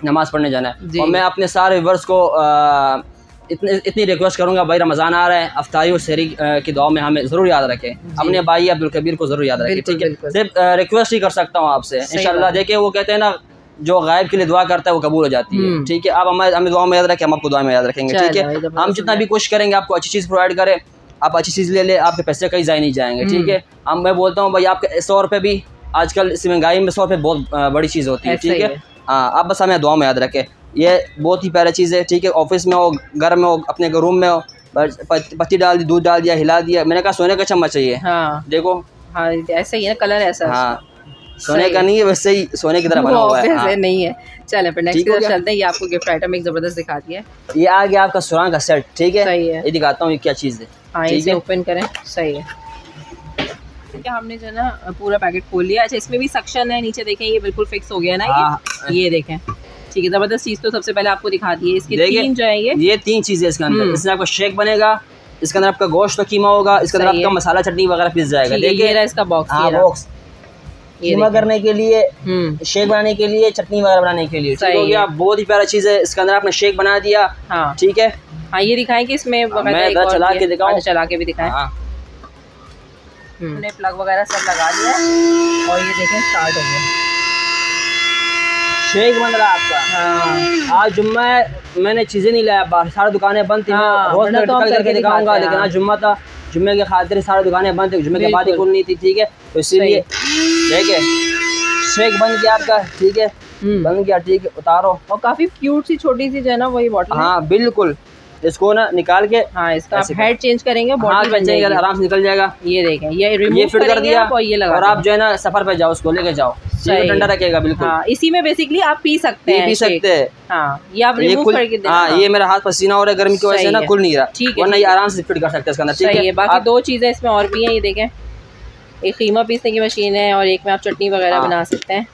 नमाज़ पढ़ने जाना है। और मैं अपने सारे वर्स को आ, इतने इतनी रिक्वेस्ट करूँगा भाई रमज़ान आ रहा है अफ्तारी और शहरी की दुआ में हमें ज़रूर याद रखें। अपने भाई अब्दुल कबीर को ज़रूर याद रखें ठीक है? सिर्फ़ रिक्वेस्ट ही कर सकता हूँ आपसे। है। देखिए वो कहते हैं ना जो गायब के लिए दुआ करता है वो कबूल हो जाती है। हम्म। ठीक है? आप हमें हमें दुआ में याद रखें हम आपको दुआ में याद रखेंगे ठीक है? हम जितना भी कोशिश करेंगे आपको अच्छी चीज़ प्रोवाइड करें। आप अच्छी चीज़ ले ले आपके पैसे कहीं जाए नहीं जाएँगे ठीक हम्म। है हम मैं बोलता हूँ भाई आपके सौ रुपये भी आजकल इस महँगाई में सौ रुपये बहुत बड़ी चीज़ होती है ठीक है है। आप बस हमें दुआ में याद रखें। ये बहुत ही प्यारा चीज़ है ठीक है? ऑफ़िस में हो घर में हो अपने रूम में हो पत्ती डाल दी दूध डाल दिया हिला दिया मैंने कहा सोने का चम्मच चाहिए। हाँ। देखो। हाँ ऐसा ही है ना कलर ऐसा। हाँ सोने का नहीं है वैसे ही सोने की तरह बना हुआ है हाँ। नहीं है। चले फिर नेक्स्ट तरफ़ चलते हैं ये आपको गिफ्ट आइटम एक ज़बरदस्त दिखा दिया है। ये आ गया आपका सुरांग का सेट ठीक है? है। ये दिखाता हूँ ये क्या चीज़ है। हाँ इसे ओपन करें। सही है। क्या हमने जो ना पूरा पैकेट खोल लिया। अच्छा इसमें भी सक्शन है नीचे देखें ये बिल्कुल फिक्स हो गया ना हाँ। ये ये देखें। ठीक है ज़बरदस्त चीज़ तो सबसे पहले आपको दिखा दी है। इसके तीन जो है ये? ये तीन चीज़ें इसके अंदर। हम्म। इसमें आपका शेक बनेगा इसके अंदर आपका गोश्त और कीमा होगा इसके अंदर आपका है। मसाला चटनी वगैरह पिस जाएगा। है, ये देखिए इसका बॉक्स हाँ ये ये कीमा करने के लिए हम्म। शेक बनाने के लिए चटनी वगैरह बनाने के लिए। ठीक हो गया बहुत ही प्यारा चीज़ है इसके अंदर आपने शेक बना दिया। हाँ। ठीक है? हाँ ये दिखाएँ कि इसमें मैं एक चला के दिखाऊँ? अच्छा, चला के भी दिखाएँ। हाँ। हमने प्लग वगैरह सब लगा लिया। है और ये देखें स्टार्ट हो गया। शेक बन रहा आपका। हाँ। आज जुम्मा है मैंने चीज़ें नहीं लाया बाहर सारी दुकानें बंद थी हाँ, रोज मैं तो करके दिखाऊँगा लेकिन हाँ। आज जुम्मा था। जुम्मे के खातिर सारी दुकानें बंद थी जुम्मे के बाद ही। खुलनी थी ठीक है? तो इसीलिए ठीक है? शेक बन गया आपका ठीक है? बंद बन गया ठीक है उतारो। और काफ़ी क्यूट सी छोटी सी जो है ना वही बॉटल हाँ बिल्कुल। इसको ना निकाल के हाँ इसका आप हेड चेंज करेंगे हाँ जाएगा आराम से निकल जाएगा। ये देखें ये ये रिमूव फिट कर दिया और ये लगा और आप जो है ना सफ़र पे जाओ उसको लेके जाओ। है। ठंडा रखेगा बिल्कुल। हाँ इसी में बेसिकली आप पी सकते हैं पी सकते हैं। हाँ ये आप ये रिमूव करके देना। हाँ ये मेरा हाथ पसीना हो रहा है गर्मी की वजह से ना है। खुल नहीं रहा। ठीक है, वरना ये आराम से फिट कर सकते हैं इसके अंदर ठीक है? है बाकी दो चीज़ें इसमें और भी हैं ये देखें। एक कीमा पीसने की मशीन है और एक में आप चटनी वगैरह हाँ। बना सकते हैं।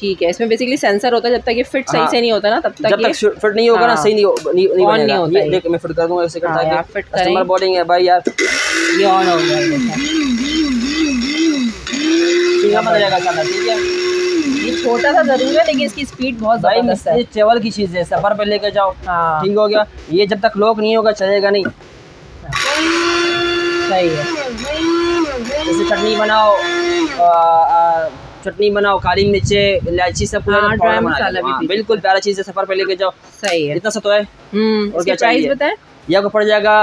ठीक है इसमें बेसिकली सेंसर होता है जब तक ये फिट सही हाँ। से नहीं होता ना तब तक जब तक फिट नहीं होगा ना हाँ। सही नहीं हो- नहीं होता। देख मैं फिट कर दूँगा ऐसे हाँ, करता है fit करें। कस्टमर बोर्डिंग है भाई यार ये ऑन हो गया ये देखें। जाएगा इसके ठीक है ये छोटा सा ज़रूर है लेकिन इसकी स्पीड बहुत भाई है ये ट्रेवल की चीज़ है सफ़र पे लेके जाओ हाँ ठीक हो गया ये जब तक लोग नहीं होगा चलेगा नहीं सही है जैसे चटनी बनाओ चटनी बनाओ काली मिर्चे इलायची सब हाँ, भी हाँ, बिल्कुल प्यारा चीज़ है सफ़र पे लेके जाओ। सही है। इतना सा तो है? हम्म और क्या चाहिए? ये आपको पड़ जाएगा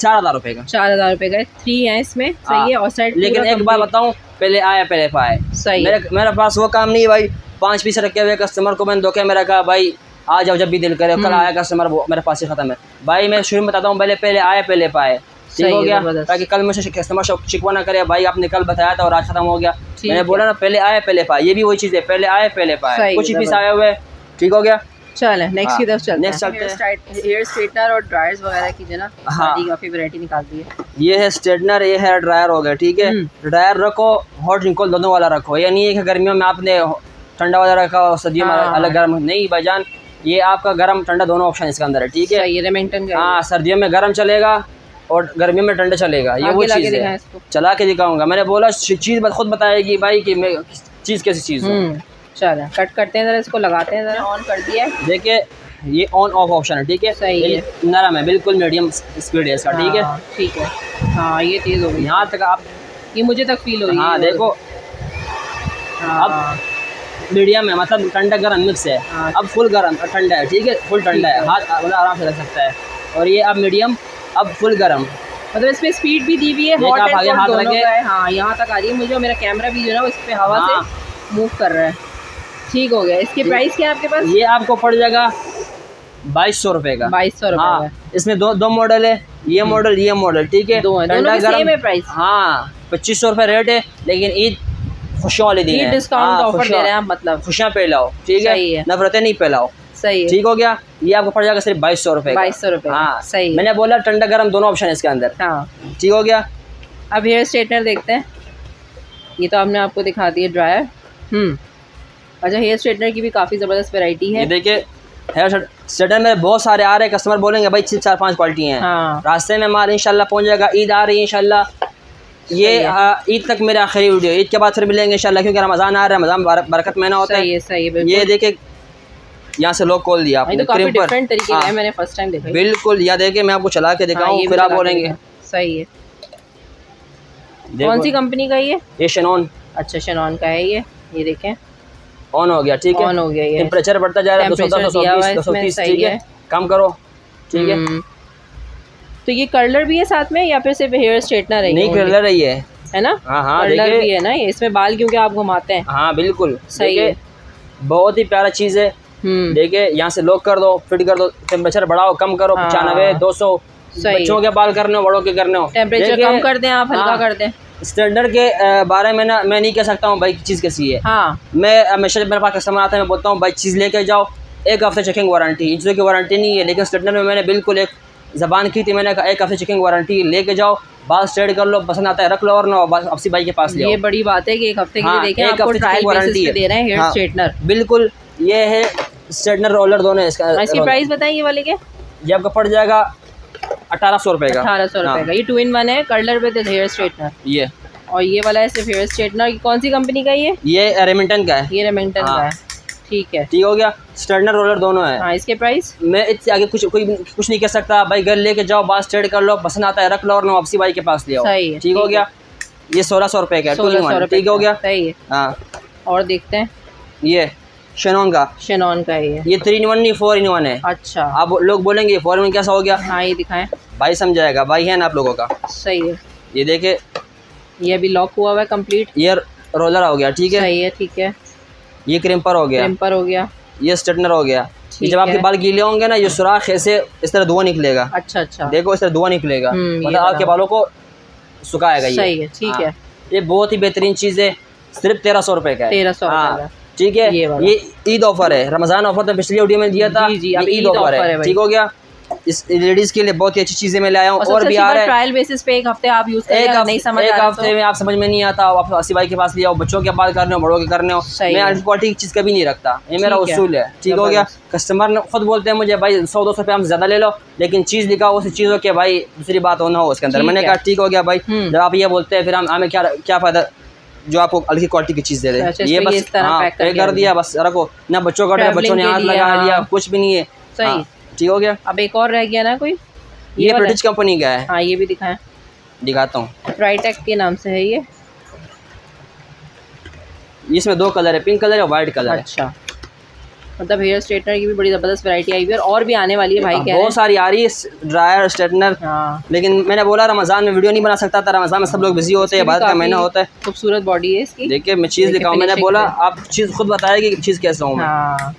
चार हज़ार रुपये का। चार हज़ार रुपए का थ्री है इसमें हाँ, सही है और साइड लेकिन एक बार बताऊँ पहले आया पहले पाए सही मेरे मेरे पास वो काम नहीं है भाई। पाँच पीस रखे हुए कस्टमर को मैंने धोखे में रखा भाई आ जाओ जब भी दिल करे हम्म। कल आया कस्टमर वो मेरे पास ही खत्म है। भाई मैं शुरू में बताता हूँ पहले पहले आया पहले पाए ठीक हो गया। ताकि कल मुझे कस्टमर शिकवा ना करे भाई आपने कल बताया था और आज खत्म हो गया। मैंने बोला ना पहले आए पहले पाए। ये भी वही चीज़ है पहले आए पहले पाए। कुछ ही पीस आए हुए ठीक हो गया? चलें नेक्स्ट हाँ, की तरफ़ चलते हैं। हेयर स्ट्रेटनर और ड्रायर्स वगैरह की जो ना हाँ। काफ़ी वैरायटी निकाल दी है। ये है स्ट्रेटनर ये है ड्रायर हो गया ठीक है? हम्म। ड्रायर रखो हॉट रिंकल दोनों वाला रखो। ये नहीं है कि गर्मियों में आपने ठंडा वाला रखा और सर्दियों में हाँ। अलग गर्म। नहीं भाईजान ये आपका गर्म ठंडा दोनों ऑप्शन इसके अंदर है? ठीक है है हाँ। सर्दियों में गर्म चलेगा और गर्मी में ठंडा चलेगा ये वो चीज़ है। चला के दिखाऊँगा। मैंने बोला चीज़ खुद बताएगी भाई कि मैं चीज़ कैसी चीज़ है। हम्म चलें कट करते हैं ज़रा इसको लगाते हैं ज़रा। ऑन कर दिया देखिए ये ऑन ऑफ़ ऑप्शन है ठीक है? सही ये नरम है बिल्कुल मीडियम स्पीड है इसका ठीक है? हाँ, ठीक है। हाँ ये तेज़ हो गई। यहाँ तक आप ये मुझे तक फील हो रही है हाँ देखो। हाँ, मीडियम है मतलब ठंडा गर्म मिक्स है। हाँ। अब फुल गर्म ठंडा है ठीक है? फुल ठंडा है। हाथ मतलब आराम से रख सकता है। और ये अब मीडियम अब फुल गर्म। मतलब इसमें स्पीड भी दी हुई है हॉट एंड हाथ दोनों का है। हाँ यहाँ तक आ रही है मुझे मेरा कैमरा भी जो है ना उस पर हवा हाँ। से मूव कर रहा है। ठीक हो गया। इसके प्राइस क्या है आपके पास? ये आपको पड़ जाएगा बाईस सौ रुपये का। बाईस सौ हाँ इसमें दो दो मॉडल है। ये मॉडल ये मॉडल ठीक है? दो हैं, दोनों ठंडा गर्म- same है? हाँ पच्चीस सौ रुपये रेट है लेकिन ईद खुशियों वाले दिन डिस्काउंट हाँ, ऑफ़र दे रहे हैं मतलब। खुशियाँ फैलाओ ठीक है। है। नफरतें नहीं फैलाओ। सही है। ठीक हो गया? ये आपको पड़ जाएगा सिर्फ़ बाईस सौ का। 2200 रुपये का, हाँ सही मैंने बोला ठंडा गर्म दोनों ऑप्शन है इसके अंदर। हाँ। ठीक हो गया? अब हेयर स्ट्रेटनर देखते हैं। ये तो हमने आपको दिखा दिया ड्रायर हम्म। अच्छा हेयर स्ट्रेटनर की भी काफ़ी ज़बरदस्त वैरायटी ये है देखिए हेयर स्ट्रेटनर में बहुत सारे आ रहे हैं कस्टमर बोलेंगे भाई छः चार पाँच क्वालिटी हैं। हाँ। रास्ते में माल इंशाल्लाह पहुँच जाएगा। ईद आ रही है इंशाल्लाह। ये है। ईद तक मेरा आखिरी वीडियो ईद के बाद फिर मिलेंगे इंशाल्लाह क्योंकि रमज़ान आ रहा है रमज़ान बरकत महीना होता सही सही है ये देखिए यहाँ से लोग खोल दिया ये आपने तो क्रीम पर। डिफरेंट तरीके हाँ, है मैंने फ़र्स्ट टाइम देखा। बिल्कुल यहाँ देखिए मैं आपको चला के हाँ, दिखाऊँ ये फिर आप बोलेंगे। सही है। कौन सी कंपनी का ये? ये शेनॉन अच्छा शनॉन का है ये। ये देखें। ऑन हो गया ठीक है। ऑन हो गया ये। टेम्परेचर बढ़ता जा रहा है दो सौ दस दो सौ है तीस सही ठीक है। है। कम करो ठीक है। हम्म। तो ये कर्लर भी है साथ में या फिर सिर्फ़ हेयर स्ट्रेटनर है नहीं? कर रही है। है ना? हाँ हाँ कर्लर भी है ना ये इसमें बाल क्योंकि आप घुमाते हैं। हाँ बिल्कुल। सही है। बहुत ही प्यारा चीज़ है। देखिए यहाँ से लॉक कर दो फिट कर दो टेम्परेचर बढ़ाओ कम करो हाँ। पचानवे दो सौ। बच्चों के बाल करने हो बड़ों के करने हो। टेम्परेचर कम कर दें आप हल्का हाँ, कर दें। स्टैंडर्ड के बारे में ना मैं नहीं कह सकता हूँ भाई चीज़ कैसी है। हाँ। मैं हमेशा मेरे पास कस्टमर आता है मैं बोलता हूँ भाई चीज़ लेके जाओ एक हफ़्ते चेकिंग वारंटी इन चीज़ों की वारंटी नहीं है लेकिन स्टैंडर्ड में मैंने बिल्कुल एक ज़बान की थी मैंने कहा एक हफ़्ते चेकिंग वारंटी लेके जाओ बाल स्ट्रेट कर लो पसंद आता है रख लो और ना बस अपसी भाई के पास ले ये बड़ी बात है कि एक हफ़्ते के लिए देखें आपको ट्रायल वारंटी बेसिस पे दे रहे हैं हेयर स्ट्रेटनर बिल्कुल ये है स्ट्रेटनर रोलर दोनों है इसका इसकी प्राइस बताएँ ये वाले के? ये आपका पड़ जाएगा अठारह सौ रुपये का। अठारह सौ हाँ, रुपये का। ये टू इन वन है कर्लर विद हेयर स्ट्रेटनर। ये। और ये वाला है सिर्फ़ हेयर स्ट्रेटनर। कौन सी कंपनी का ये? ये रेमिंटन का है। ये रेमिंगटन हाँ। का है। ठीक है। ठीक हो गया। स्ट्रेटनर रोलर दोनों है। हाँ इसके प्राइस मैं इससे आगे कुछ कोई कुछ नहीं कह सकता। भाई घर लेके जाओ बाल स्ट्रेट कर लो पसंद आता है रख लो और ना वापसी भाई के पास ले आओ। सही ठीक हो गया। ये सोलह सौ रुपये का है, ठीक हो गया। सही है। हाँ। और देखते हैं। ये। शेनॉन का? शेनॉन का ही है। ये थ्री इन वन नहीं फोर इन वन है। अच्छा। आप लोग बोलेंगे फोर इन कैसा हो गया? हाँ ये दिखाएँ। भाई समझाएगा भाई है ना आप लोगों का? सही है। ये देखे ये अभी लॉक हुआ हुआ है कंप्लीट ये रोलर हो गया ठीक है? सही है ठीक है। ये क्रिम्पर हो गया। टेम्पर हो गया। ये स्ट्रेटनर हो गया। जब आपके बाल गीले होंगे ना ये सुराख ऐसे इस तरह धुआँ निकलेगा। अच्छा अच्छा। देखो इस तरह धुआँ निकलेगा। हम्म, मतलब आपके बालों को सुखाएगा ये। सही है ठीक हाँ। है। ये बहुत ही बेहतरीन चीज़ है। सिर्फ़ तेरह सौ रुपये का है। 1300 रुपए हाँ। ठीक है? ये ईद ऑफ़र है। रमज़ान ऑफ़र तो पिछली वीडियो में दिया था ईद ऑफ़र है। है ठीक हो गया? इस लेडीज़ के लिए बहुत ही अच्छी चीज़ें मैं लाया हूँ। और और भी आ रहा है। ट्रायल बेसिस पे एक हफ़्ते आप यूज़ एक नहीं समझ एक हफ़्ते तो। में आप समझ में नहीं आता आप असी भाई के पास ले आओ बच्चों के बाल करने हो बड़ों के करने हो। मैं है। क्वालिटी की चीज़ कभी नहीं रखता। ये मेरा उसूल है। ठीक हो गया? कस्टमर ने खुद बोलते हैं मुझे भाई सौ दो सौ रुपये हमसे ज़्यादा ले लो। लेकिन चीज़ लिखा हो उस चीज़ हो कि भाई दूसरी बात हो ना हो उसके अंदर मैंने कहा ठीक हो गया भाई। हम्म। जब आप ये बोलते हैं फिर हम हमें क्या क्या फ़ायदा जो आपको अलग क्वालिटी की चीज़ दे रहे अच्छा, ये बस हाँ पैक पैक कर दिया बस रखो। ना बच्चों का बच्चों ने हाथ लगा हाँ। लिया कुछ भी नहीं है। सही। हाँ, ठीक हो गया? अब एक और रह गया ना कोई? ये ब्रिटिश कंपनी का है। है? हाँ ये भी दिखाएँ दिखाता हूँ। ट्राईटेक के नाम से है ये। इसमें दो कलर है पिंक कलर है वाइट कलर है। अच्छा। मतलब हेयर स्ट्रेटनर की भी बड़ी ज़बरदस्त वैरायटी आई हुई है और भी आने वाली है भाई हैं बहुत सारी आ रही है ड्रायर स्ट्रेटनर हाँ। लेकिन मैंने बोला रमज़ान में वीडियो नहीं बना सकता था रमज़ान में सब लोग बिज़ी होते हैं इसकी का महीना होता है। खूबसूरत बॉडी है इसकी। देखिए मैं चीज़ लिखा हूँ मैंने बोला आप चीज़ खुद बताएगी कि चीज़ कैसा हूँ मैं। हाँ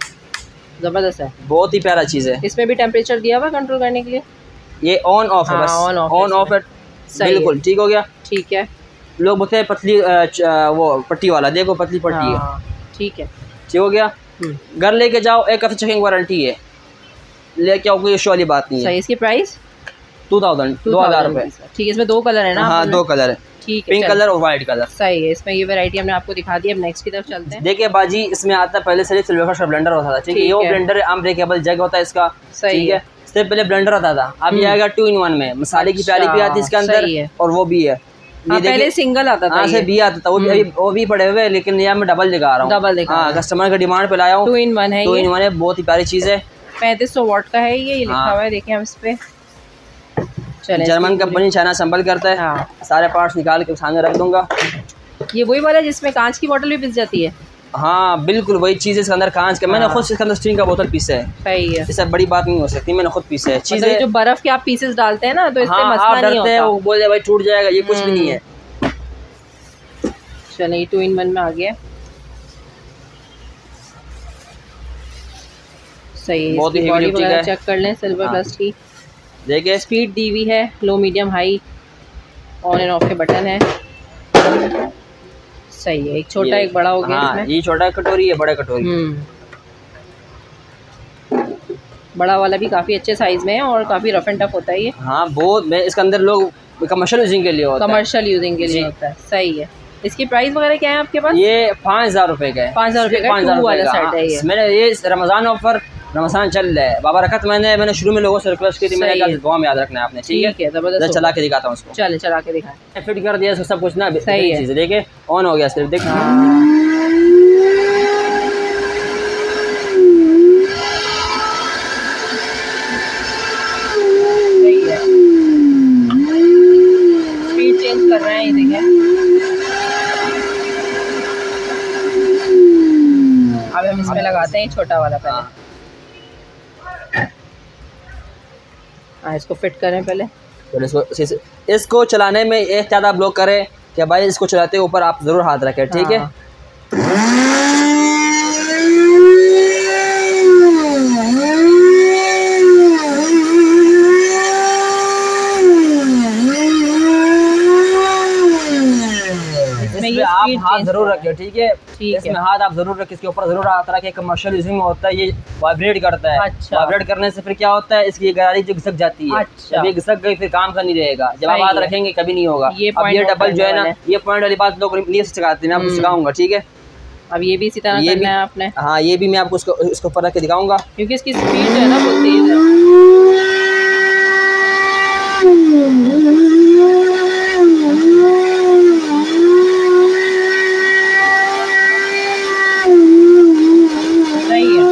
ज़बरदस्त है। बहुत ही प्यारा चीज़ है। इसमें भी टेम्परेचर दिया हुआ कंट्रोल करने के लिए? ये ऑन ऑफ़ है है ऑन ऑफ़ है बिल्कुल ठीक हो गया। ठीक है। लोग बोलते हैं पतली वो पट्टी वाला। देखो पतली पट्टी है ठीक है। ठीक हो गया? घर लेके जाओ एक हफ़्ते चेकिंग वारंटी है। लेके आओ कोई इशू वाली बात नहीं है। इसकी प्राइस टू थाउज़ेंड दो हज़ार रुपये ठीक है इसमें दो कलर है ना हाँ दो कलर है। ठीक है पिंक कलर और वाइट कलर सही है इसमें ये वैरायटी हमने आपको दिखा दी अब नेक्स्ट की तरफ़ चलते हैं। देखिए बाजी इसमें आता है पहले से सिल्वर का ब्लेंडर होता था ठीक है? ये। ब्लेंडर अनब्रेकेबल जग होता है इसका सही ठीक है। इससे पहले ब्लेंडर होता था। अब ये आएगा टू इन वन में। मसाले की प्याली भी आती है इसके अच्छा, अंदर। और वो भी है। हाँ, पहले सिंगल आता था हाँ से भी आता था वो भी वो भी पड़े हुए लेकिन यहाँ मैं डबल दिखा रहा हूँ। डबल दिखा हाँ कस्टमर का डिमांड पे लाया टू हूँ इन वन है टू इन वन है बहुत ही प्यारी चीज़ है। पैंतीस सौ वाट का है ये लिखा हाँ। हुआ है देखिए हम इस पे। जर्मन कंपनी चाइना संभल करता है। हाँ। सारे पार्ट्स निकाल के सामने रख दूँगा। ये वही वाला है जिसमें कांच की बोतल भी पिस जाती है। हाँ बिल्कुल वही चीज़ इसके अंदर कांच का मैंने हाँ। खुद इसके अंदर स्टील का बोतल पीसा है। सही है। इससे बड़ी बात नहीं हो सकती मैंने खुद पीसा है। मतलब चीज़ें जो बर्फ़ के आप पीसेस डालते हैं ना तो इससे हाँ मसला आप नहीं डरते हैं होता। वो बोले भाई टूट जाएगा ये कुछ भी नहीं है। चले ये टू इन वन में आ गया। सही है बहुत ही बॉडी वगैरह है। चेक कर लें सिल्वर हाँ। प्लस की देखिए। स्पीड दी हुई है low medium high on and off के बटन है। सही है एक छोटा एक बड़ा हो गया हाँ इसमें। ये छोटा कटोरी है बड़ा कटोरी। हम्म। बड़ा वाला भी काफ़ी अच्छे साइज़ में है और काफ़ी रफ एंड टफ होता है ये। हाँ बहुत मैं इसके अंदर लोग कमर्शियल यूजिंग के लिए होता है। कमर्शियल यूजिंग के लिए होता है सही है। इसकी प्राइस वगैरह क्या है आपके पास? ये पाँच हज़ार रुपये का है। 5,000 रुपए का, पाँच हज़ार वाला का, सेट हाँ। है ये। मैंने ये रमज़ान ऑफ़र रमज़ान चल रहा है। बाबा रखत मैंने मैंने शुरू में लोगों से रिक्वेस्ट की थी मैंने कहा दुआ में याद रखना है आपने ठीक है? ज़बरदस्त चला के दिखाता हूँ उसको। चले चला के दिखाएँ। फिट कर दिया सब कुछ ना सही है। चीज़ है देखिए। ऑन हो गया सिर्फ़ देख। है। कर रहे हैं ये देखें अब हम इसमें लगाते हैं छोटा वाला पहले। हाँ इसको फिट करें पहले। इसको इस- इसको चलाने में एक ज़्यादा आप लोग करें कि भाई इसको चलाते ऊपर आप ज़रूर हाथ रखें ठीक है। हाँ। ज़रूर रखें ठीक है? इसमें हाथ आप ज़रूर रखें इसके ऊपर ज़रूर हाथ रखें कमर्शियल यूजिंग में होता है ये वाइब्रेट करता है। अच्छा। वाइब्रेट करने से फिर क्या होता है इसकी गरारी जो घिसक जाती है। अच्छा। ये घिसक गई फिर काम का नहीं रहेगा। जब आप हाथ रखेंगे कभी नहीं होगा। ये अब ये डबल जो है ना ये पॉइंट वाली बात लोग नहीं सिखाते मैं हम्म। सिखाऊँगा ठीक है? अब ये भी इसी तरह ये भी करना है आपने। हाँ ये भी मैं आपको इसको इसको ऊपर रख के दिखाऊँगा। क्योंकि इसकी स्पीड जो है ना बहुत तेज है सही है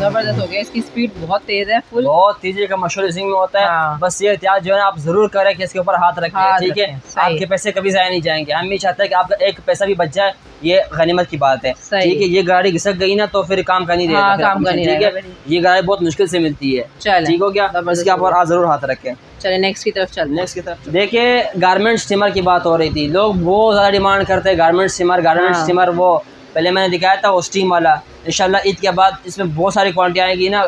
ज़बरदस्त हो गया इसकी स्पीड बहुत तेज है फुल बहुत तेज़ी का मशहूर यूजिंग में होता है। हाँ। बस ये एहतियात जो है आप ज़रूर करें कि इसके ऊपर हाथ रखें ठीक है? आपके पैसे कभी जाया नहीं जाएँगे। हम भी चाहते हैं कि आपका एक पैसा भी बच जाए ये गनीमत की बात है। ठीक है ये गाड़ी घिसक गई ना तो फिर काम का नहीं हाँ, काम का नहीं ठीक है? ये गाड़ी बहुत मुश्किल से मिलती है। चलें, ठीक हो गया? इसके हो ऊपर आप ज़रूर हाथ रखें। चले नेक्स्ट की तरफ़ चलते हैं। नेक्स्ट की तरफ़ देखिए गारमेंट स्टीमर की बात हो रही थी। लोग बहुत ज़्यादा डिमांड करते हैं गारमेंट स्टीमर गारमेंट हाँ। स्टीमर वो पहले मैंने दिखाया था वो स्टीम वाला। इंशाल्लाह ईद के बाद इसमें बहुत सारी क्वालिटी आएगी ना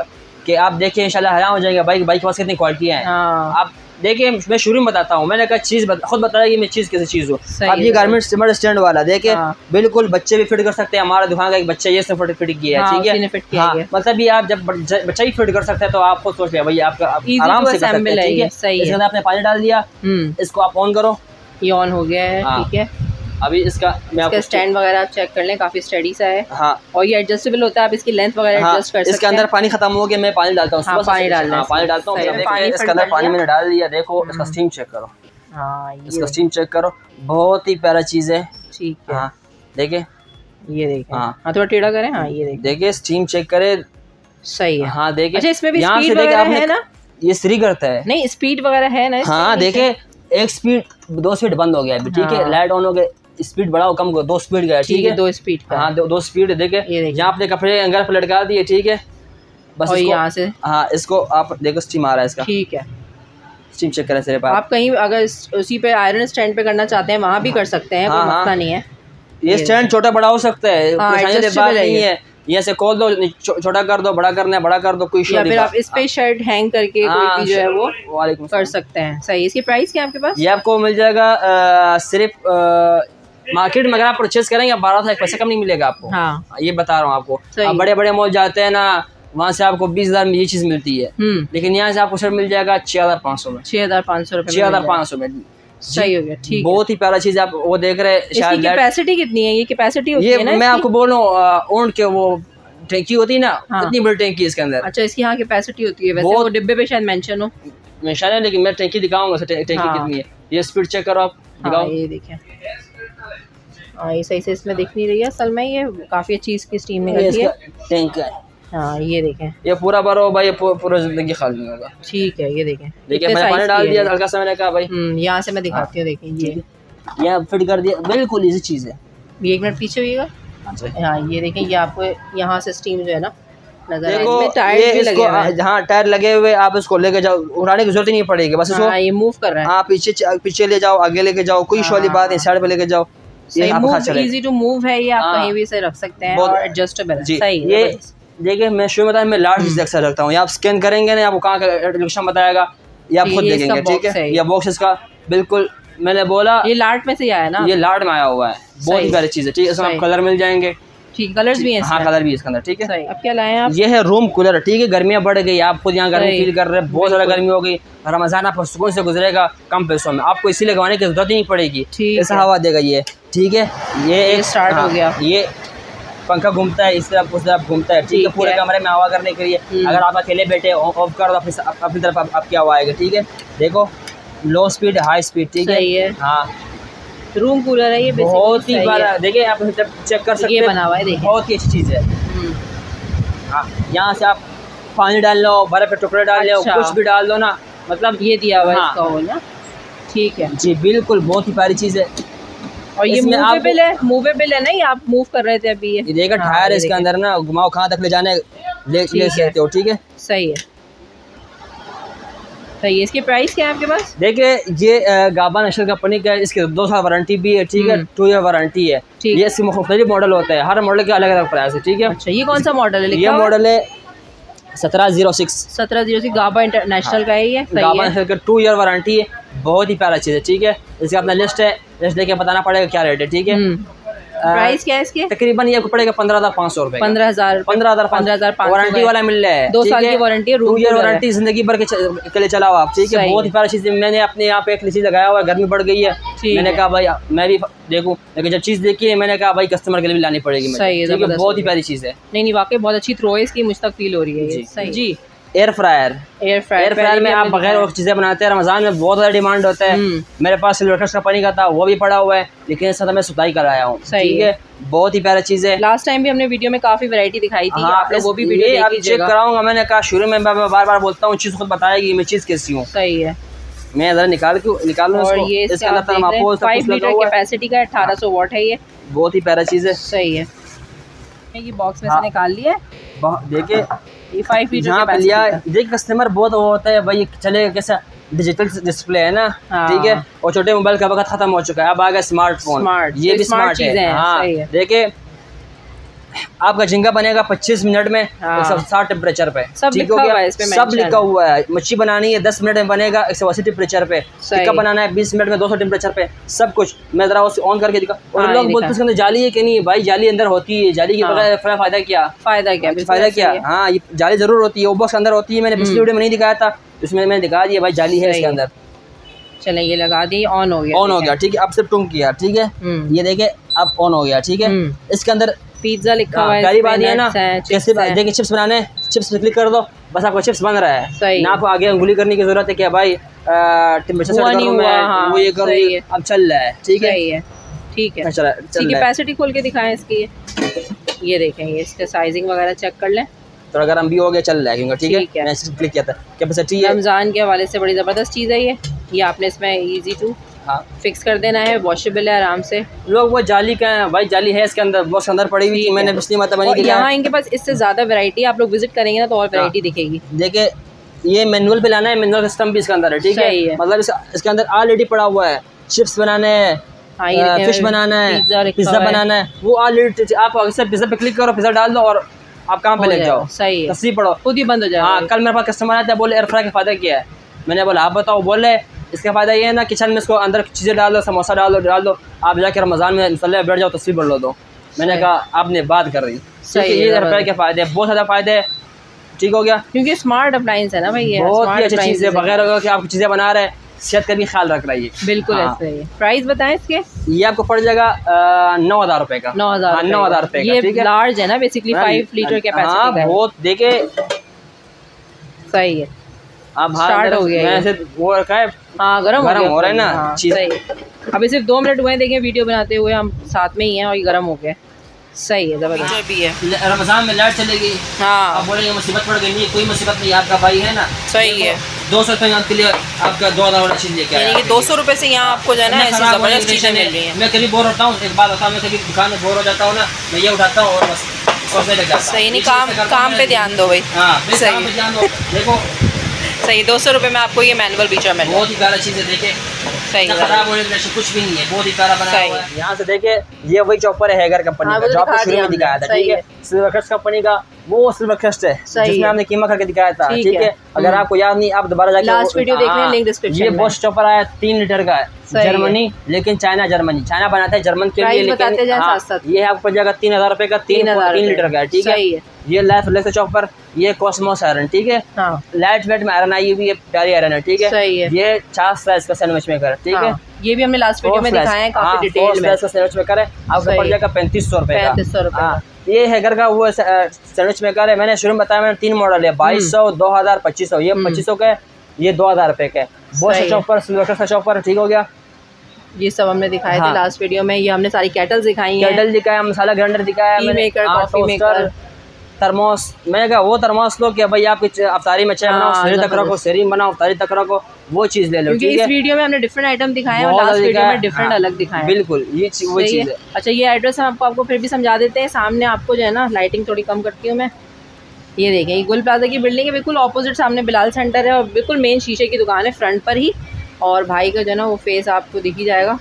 कि आप देखिए इंशाल्लाह हैरान हो जाएँगे बाइक बाइक के पास कितनी क्वालिटियाँ हैं। हाँ। आप देखिए मैं शुरू में बताता हूँ मैंने कहा चीज़ बता, खुद बताया कि मैं चीज़ कैसी चीज़ हूँ। अब ये गारमेंट स्टीमर स्टैंड वाला देखिए हाँ। बिल्कुल बच्चे भी फिट कर सकते हैं हमारा दुकान का एक बच्चा ये फिट फिट किया हाँ, है ठीक है? हाँ। मतलब ये आप जब बच्चा ही फिट कर सकता है तो आप खुद सोच लिया भैया आपका आराम से कर सकते हैं आपने पानी डाल दिया हम्म। इसको आप ऑन करो। ये ऑन हो गया है हाँ। ठीक है। अभी इसका मैं इसका आपको स्टैंड वगैरह आप चेक कर लें काफ़ी स्टडी सा है। हाँ। और ये एडजस्टेबल होता है आप इसकी लेंथ वगैरह हाँ एडजस्ट कर सकते इसके हैं। अंदर पानी खत्म हो गया मैं पानी डालता हूँ। हाँ, पानी डालना है हाँ, पानी डालता हूँ है, इसके अंदर डाल पानी। मैंने डाल दिया देखो इसका स्टीम चेक करो। हाँ इसका स्टीम चेक करो। बहुत ही प्यारा चीज़ है। ठीक है। हाँ देखिए ये देखें। हाँ। हाँ थोड़ा टेढ़ा करें। हाँ ये देखें। देखिए स्टीम चेक करे। सही है। हाँ देखिए अच्छा इसमें भी यहाँ से स्पीड वगैरह है ना? ये स्त्री करता है। नहीं स्पीड वगैरह है ना हाँ? देखिए एक स्पीड दो स्पीड बंद हो गया अभी ठीक है? हाँ। लाइट ऑन हो गया। स्पीड बढ़ाओ कम करो दो स्पीड गया ठीक है है? दो स्पीड हाँ दो, दो स्पीड देखिए। यहाँ अपने कपड़े अंगर पर लटका दिए ठीक है? बस और यहाँ से? हाँ इसको आप देखो स्टीम आ रहा है इसका। ठीक है। स्टीम चेक करें सिरे पर आप। कहीं अगर उसी पे आयरन स्टैंड पे करना चाहते हैं वहाँ भी कर सकते हैं कोई हाँ, हाँ। नहीं है। ये स्टैंड छोटा बड़ा हो सकता है हाँ, है नहीं। है। ये से खोल दो छोटा कर दो बड़ा करना है बड़ा कर दो कोई या फिर आप इस पे शर्ट हैंग करके कोई हाँ, भी जो है वो कर सकते हैं। सही इसकी प्राइस क्या आपके पास? ये आपको मिल जाएगा सिर्फ़ मार्केट में अगर आप परचेज करेंगे बारह सौ एक पैसे कम नहीं मिलेगा आपको। हाँ। ये बता रहा हूँ आपको। आप बड़े बड़े मॉल जाते हैं ना वहाँ से आपको बीस हज़ार में ये चीज़ मिलती है। हम्म। लेकिन यहाँ से आपको शर्ट मिल जाएगा छह हज़ार पाँच सौ में। छः हज़ार पाँच सौ रुपये छः हज़ार पाँच सौ में। सही हो गया ठीक बहुत ही प्यारा चीज़ आप वो देख रहे हैं शायद कैपेसिटी कितनी है? ये कैपेसिटी ये है मैं आपको बोल रहा हूँ ऊँट के वो टैंकी होती है ना हाँ। इतनी बड़ी टैंकी इसके अंदर। अच्छा इसकी हाँ कैपेसिटी होती है। वैसे वो डिब्बे पे शायद मेंशन हो। मैं शायद नहीं, लेकिन मैं टैंकी दिखाऊँगा टैंकी हाँ। कितनी है। ये स्पीड चेक करो आप हाँ दिखाओ। ये देखें हाँ ये सही से इसमें दिख नहीं रही है। असल में ये काफ़ी अच्छी इसकी स्टीम निकलती है। टैंक है। हाँ ये देखें। ये पूरा भरो भाई ये पूरा ज़िंदगी खाली नहीं होगा। ठीक है ये देखें। देखिए मैंने पानी डाल दिया हल्का सा मैंने कहा भाई। हम्म यहाँ से मैं दिखाती हूँ देखें ये। ये फिट कर दिया बिल्कुल इजी चीज़ है। ये एक मिनट पीछे हुईगा हाँ ये देखें ये आपको यहाँ से स्टीम जो है ना देखो टायर ये भी लगे इसको हुए हाँ। टायर लगे हुए आप इसको लेके जाओ उठाने की ज़रूरत ही नहीं पड़ेगी बस इसको हाँ ये मूव कर रहा है। हाँ पीछे पीछे ले जाओ आगे लेके जाओ कोई इशू वाली बात नहीं साइड पे लेके जाओ। ये आपको हाथ इजी टू मूव है ये आप हाँ। कहीं भी इसे रख सकते हैं और एडजस्टेबल है। सही ये देखिए मैं शुरू में बताया मैं लार्ज हम्म। अक्सर रखता हूँ। ये आप स्कैन करेंगे ना आपको कहाँ का लोकेशन बताएगा ये आप खुद देखेंगे ठीक है? है ये। ये बॉक्स इसका बिल्कुल मैंने बोला ये लार्ट में से ही आया ना? ये लार्ड में आया हुआ है। बहुत ही प्यारी चीज़ है ठीक है? इसमें आप कलर मिल जाएँगे। ठीक कलर्स भी हैं हाँ कलर भी है इसके अंदर ठीक है? अब क्या लाए हैं आप? ये है रूम कूलर ठीक है? गर्मियाँ बढ़ गई आप खुद यहाँ गर्मी फील कर रहे हैं बहुत ज़्यादा गर्मी हो गई रमज़ान आपको सुकून से गुजरेगा कम पैसों में। आपको इसी लगवाने की ज़रूरत ही नहीं पड़ेगी। ऐसा हवा देगा ये। ठीक है? ये एक start हो हाँ, गया। ये पंखा घूमता है इस तरफ़ उस तरफ़ घूमता है। ठीक है पूरे कमरे में हवा करने के लिए। हम्म। अगर आप अकेले बैठे ऑफ़ कर दो अपनी अपनी तरफ़ आप- आपकी हवा आएगी ठीक है? देखो लो स्पीड हाई स्पीड ठीक है। हाँ। रूम कूलर है ये बहुत ही बड़ा देखिए आप जब चेक कर सकते हैं बना हुआ है, देखिए। बहुत ही अच्छी चीज़ है। हम्म, हाँ यहाँ से आप पानी डाल लो बर्फ़ के टुकड़े डाल लो अच्छा। कुछ भी डाल दो ना मतलब ये दिया हुआ है हाँ। इसका ना। ठीक है। जी बिल्कुल बहुत ही प्यारी चीज़ है। और ये मूवेबल है मूवेबल है ना ये आप मूव कर रहे थे अभी ये। देखा हाँ, टायर इसके अंदर ना घुमाओ कहाँ तक ले जाने ले ले सकते हो ठीक है? सही है। सही है इसकी प्राइस क्या है आपके पास? देखिए ये गाबा नेशनल कंपनी का है इसके दो साल वारंटी भी है ठीक है। टू ईयर वारंटी है। ये इसके मुख्तलिफ़ मॉडल होते हैं हर मॉडल के अलग अलग प्राइस है ठीक है? अच्छा ये कौन सा मॉडल है ये है? मॉडल है सत्रह ज़ीरो सिक्स। सत्रह ज़ीरो सिक्स गाबा इंटरनेशनल का है ये गाबा है। का टू ईयर वारंटी है बहुत ही प्यारा चीज़ है ठीक है। इसका अपना लिस्ट है लिस्ट लेके बताना पड़ेगा क्या रेट है ठीक है। हम्म। प्राइस क्या है इसके? तकरीबन ये आपको पड़ेगा पंद्रह हज़ार पाँच सौ रुपए पंद्रह हज़ार पंद्रह हज़ार पंद्रह हज़ार वारंटी वाला मिल रहा है। दो साल की वारंटी है, टू रूम ईयर वारंटी ज़िंदगी भर के लिए चलाओ आप। ठीक है? बहुत ही प्यारी चीज़ मैंने अपने यहाँ पे एक चीज़ लगाया हुआ है। गर्मी बढ़ गई है। मैंने कहा भाई मैं भी देखूँ। लेकिन जब चीज़ देखी है मैंने कहा भाई कस्टमर के लिए भी लानी पड़ेगी बहुत ही प्यारी चीज़ है। नहीं नहीं वाकई बहुत अच्छी थ्रो है इसकी। मुझ तक फील हो रही है जी। Air fryer air fryer air fryer में आप बगैर और चीज़ें बनाते हैं रमज़ान में बहुत ज़्यादा डिमांड होता है। मेरे पास सिल्वर का पानी का था वो भी पड़ा हुआ है लेकिन इस मैं सुताई कराया हूँ। ठीक है। बहुत ही प्यारा चीज़ है। लास्ट टाइम भी हमने वीडियो में काफ़ी वैरायटी दिखाई थी हाँ, आप लोग वो भी वीडियो अब चेक कराऊँगा मैंने कहा शुरू में मैं बार बार बोलता हूँ चीज़ खुद बताएगी मैं चीज़ कैसी हूँ। सही है। मैं ज़रा निकाल के निकाल लूँ और ये इसके आप फाइव लीटर कैपेसिटी का अठारह सौ वॉट है ये। बहुत ही प्यारा चीज़ है। सही है। ये बॉक्स में हाँ। से निकाल लिए देखिए का। देखिए कस्टमर बहुत वो होता है भाई चले कैसा डिजिटल डिस्प्ले है ना हाँ। ठीक है और छोटे मोबाइल का वक्त खत्म हो चुका है अब आ गया स्मार्टफ़ोन स्मार्ट ये तो भी स्मार्ट चीज़ें है हैं, हाँ है। देखिए आपका झिंगा बनेगा 25 मिनट में हाँ। साठ टेम्परेचर पे। सब लिखा हुआ है सब लिखा हुआ है। मच्छी बनानी है 10 मिनट में बनेगा एक सौ अस्सी टेम्परेचर पे टिक्का बनाना है 20 मिनट में 200 टेम्परेचर पे। सब कुछ। मैं जरा उसे ऑन करके दिखा और हाँ, लोग बोलते हैं इसके अंदर जाली है कि नहीं? भाई जाली अंदर होती है। जाली के हाँ। बगैर फ़ायदा क्या? फ़ायदा क्या? फ़ायदा क्या? हाँ ये जाली ज़रूर होती है। वो बॉक्स अंदर होती है। मैंने पिछली वीडियो में नहीं दिखाया था। उसमें मैंने दिखा दिया भाई जाली है इसके अंदर। चले ये लगा दी ऑन हो गया ऑन हो गया ठीक है अब सिर्फ़ टूंग किया ठीक है? हम्म। ये देखे अब ऑन हो गया ठीक है? हम्म। इसके अंदर पिज्जा लिखा हुआ हाँ, है पहली इस बात है ना कैसे देखिए चिप्स बनाने चिप्स क्लिक कर दो बस आपको चिप्स बन रहा है। सही। ना आपको आगे उंगली करने की ज़रूरत है क्या भाई सेट हुआ हुआ, मैं हाँ, वो ये करूँ है। अब चल रहा है ठीक है? है ठीक है। है चल रहा है। कैपेसिटी खोल के दिखाएँ इसकी। ये देखें ये इसका साइजिंग वगैरह चेक कर लें। थोड़ा गर्म भी हो गया चल रहा है क्योंकि ठीक ठीक है। है। मैं सिर्फ़ क्लिक किया था। कैपेसिटी है? रमज़ान के हवाले से बड़ी ज़बरदस्त चीज़ है ये। ये आपने इसमें इजी टू हाँ। फिक्स कर देना है वॉशेबल है आराम से। लोग वो जाली का है भाई जाली है इसके अंदर बॉक्स अंदर पड़ी हुई मैंने पिछली मतलब यहाँ इनके पास इससे ज़्यादा वैरायटी आप लोग विज़िट करेंगे ना तो और वैरायटी दिखेगी। देखिए ये मैनुअल पे लाना है मैनुअल सिस्टम भी इसके अंदर है ठीक है? है। मतलब इसके अंदर ऑलरेडी पड़ा हुआ है। चिप्स बनाने हैं हाँ, फ़िश बनाना है पिज़्ज़ा है। बनाना है। वो ऑलरेडी आप अक्सर पिज़्ज़ा पे क्लिक करो पिज़्ज़ा डाल दो और आप काम पे ले जाओ। सही है। तस्वीर पढ़ो। खुद ही बंद हो हाँ कल मेरे पास कस्टमर आया था बोले एयर फ्राई का फ़ायदा क्या है। मैंने बोला आप बताओ बोले इसका फ़ायदा ये है ना किचन में इसको अंदर चीज़ें डाल दो समोसा डाल दो डाल दो। आप जाके रमज़ान में मसल्ले बैठ जाओ तस्वीर पढ़ लो दो। मैंने कहा आपने बात कर रही है, है, ये। फ्राई के फ़ायदे बहुत ज़्यादा फ़ायदे हैं। ठीक हो गया? क्योंकि स्मार्ट अप्लाइंस है ना भाई ये बहुत ही अच्छी चीज़ है हैं। बगैर कि आप चीज़ें बना रहे हैं सेहत का भी ख्याल रख रही है बिल्कुल हाँ। ऐसे ही। प्राइस बताएँ इसके? ये आपको पड़ जाएगा नौ हज़ार रुपये का। नौ हज़ार हाँ, नौ हज़ार रुपये ये ठीक है? लार्ज है ना बेसिकली हाँ, फाइव लीटर हाँ का है। बहुत देखे सही है। Start अंदर- हो गया मैं ऐसे वो रखा है। हाँ गरम गरम गया हो रहा है ना, हाँ, सही। अभी सिर्फ़ दो मिनट हुए हैं देखें वीडियो बनाते हुए हम साथ में ही हैं और ये गरम हो गया। सही है ज़बरदस्त। भी है। रमज़ान में लाइट चलेगी। हाँ। आप बोलेंगे मुसीबत पड़ गई नहीं कोई मुसीबत नहीं आपका भाई है ना? सही है। दो सौ रुपये के लिए आपका दो हज़ार वाला चीज़ लेके आया। यानी दो सौ रुपये से यहाँ आपको जाना है ऐसी ज़बरदस्त की चीज़ें मिल रही है। हैं मैं कभी बोर होता हूँ एक बात होता हूँ मैं कभी दुकान में बोर हो जाता हूँ ना मैं ये उठाता हूँ और बस सोचने लग जाता सही नहीं काम काम पे ध्यान दो भाई। हाँ सही ध्यान दो। देखो सही, दो सौ रुपये में आपको ये मैनुअल बीचा मिल बहुत ही ज़्यादा चीज़ें देखें। सही है खराब होने की कुछ भी नहीं है बहुत ही प्यारा सही। हुआ है। यहाँ से देखे ये वही चॉपर है हैगर कंपनी हाँ, का वो जो आपको शुरू में दिखाया था ठीक है? सिल्वर क्रस्ट कंपनी का वो सिल्वर क्रस्ट है जिसमें हमने कीमा करके दिखाया था ठीक है। है? अगर हम्म। आपको याद नहीं आप दोबारा जाके Last वो- video देख लें, हाँ, link description ये बॉस चॉपर आया तीन लीटर का है जर्मनी लेकिन चाइना जर्मनी चाइना बनाता है जर्मन के लिए लेकिन हाँ, ये आपको पड़ जाएगा तीन हज़ार रुपए का तीन तीन लीटर का ठीक है? है। ये लाइफ लेक्स चॉपर ये कॉस्मोस आयरन ठीक है? हाँ। लाइट वेट में आयरन आई हुई है प्यारी आयरन है ठीक है? ये चार साइज़ का सैंडविच है ठीक है? हाँ, ये भी हमने लास्ट वीडियो में दिखाया है काफ़ी हाँ, डिटेल में। slice का सैंडविच मेकर है। आपको पड़ जाएगा पैंतीस सौ रुपए का। 3500 रुपए हाँ, ये हैगर का वो सैंडविच मेकर है। मैंने शुरू में बताया मैंने तीन मॉडल है बाईस सौ दो हज़ार पच्चीस सौ। ये हम्म। पच्चीस सौ का है ये दो हज़ार रुपए का है। बॉस सही। है। सिल्वर का चॉपर ठीक हो गया? ये सब हमने दिखाए थे हाँ। लास्ट वीडियो में। ये हमने सारी कैटल्स दिखाई हैं। केटल दिखाया मसाला ग्राइंडर दिखाया मेकर, कॉफ़ी मेकर। थर्मोस मैंने कहा वो थर्मोस लो कि भाई आप कुछ अफ्तारी में चाय बनाओ हाँ, शरीर तक ज़बरदस्त। रखो शरीर बनाओ अफ्तारी तक रखो वो चीज़ ले लो क्योंकि इस वीडियो में हमने डिफरेंट आइटम दिखाए हैं और लास्ट वीडियो में डिफरेंट हाँ, अलग दिखाए हैं बिल्कुल ये चीज़ वो चीज़ है। है। अच्छा ये एड्रेस हम आपको आपको फिर भी समझा देते हैं। सामने आपको जो है ना लाइटिंग थोड़ी कम करती हूँ मैं। ये देखें ये गुल प्लाजा की बिल्डिंग है बिल्कुल ऑपोजिट सामने बिलाल सेंटर है और बिल्कुल मेन शीशे की दुकान है फ्रंट पर ही। और भाई का जो है ना वो फेस आपको दिख ही जाएगा।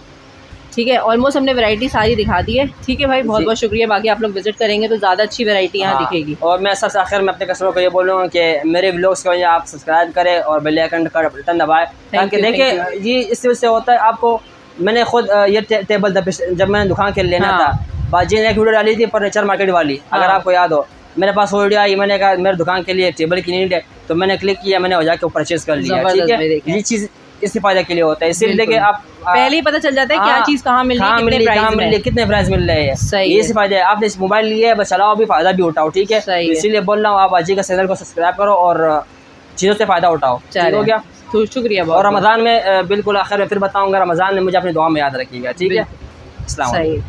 ठीक है ऑलमोस्ट हमने वैरायटी सारी दिखा दी है। ठीक है भाई बहुत बहुत शुक्रिया बाकी आप लोग विज़िट करेंगे तो ज़्यादा अच्छी वैरायटी यहाँ हाँ, दिखेगी। और मैं सबसे आखिर में अपने कस्टमर को ये बोलूँगा कि मेरे व्लॉग्स को आप सब्सक्राइब करें और बेल आइकन का बटन दबाएँ। ताकि देखिए ये इस वजह से होता है आपको मैंने खुद ये टे, टेबल जब मैंने दुकान के लेना हाँ। था बाजी ने एक वीडियो डाली थी फर्नीचर मार्केट वाली अगर हाँ। आपको याद हो। मेरे पास वो वीडियो आई मैंने कहा मेरे दुकान के लिए टेबल की नीड है तो मैंने क्लिक किया मैंने जाके परचेज कर लिया ठीक है? ये चीज़ इससे फ़ायदा के लिए होता है। इसीलिए। कि आप पहले ही पता चल जाता है क्या हाँ, चीज़ कहाँ मिल रही है कितने कहाँ प्राइस मिल रही है, कितने प्राइस मिल रहे हैं। ये से फ़ायदा है। आपने इस मोबाइल लिया है बस चलाओ भी फ़ायदा भी उठाओ ठीक है? इसीलिए बोल रहा हूँ आप अजी का चैनल को सब्सक्राइब करो और चीज़ों से फ़ायदा उठाओ। हो गया? तो शुक्रिया और रमज़ान में बिल्कुल आखिर में फिर बताऊँगा रमज़ान में मुझे अपनी दुआ में याद रखिएगा ठीक है। सही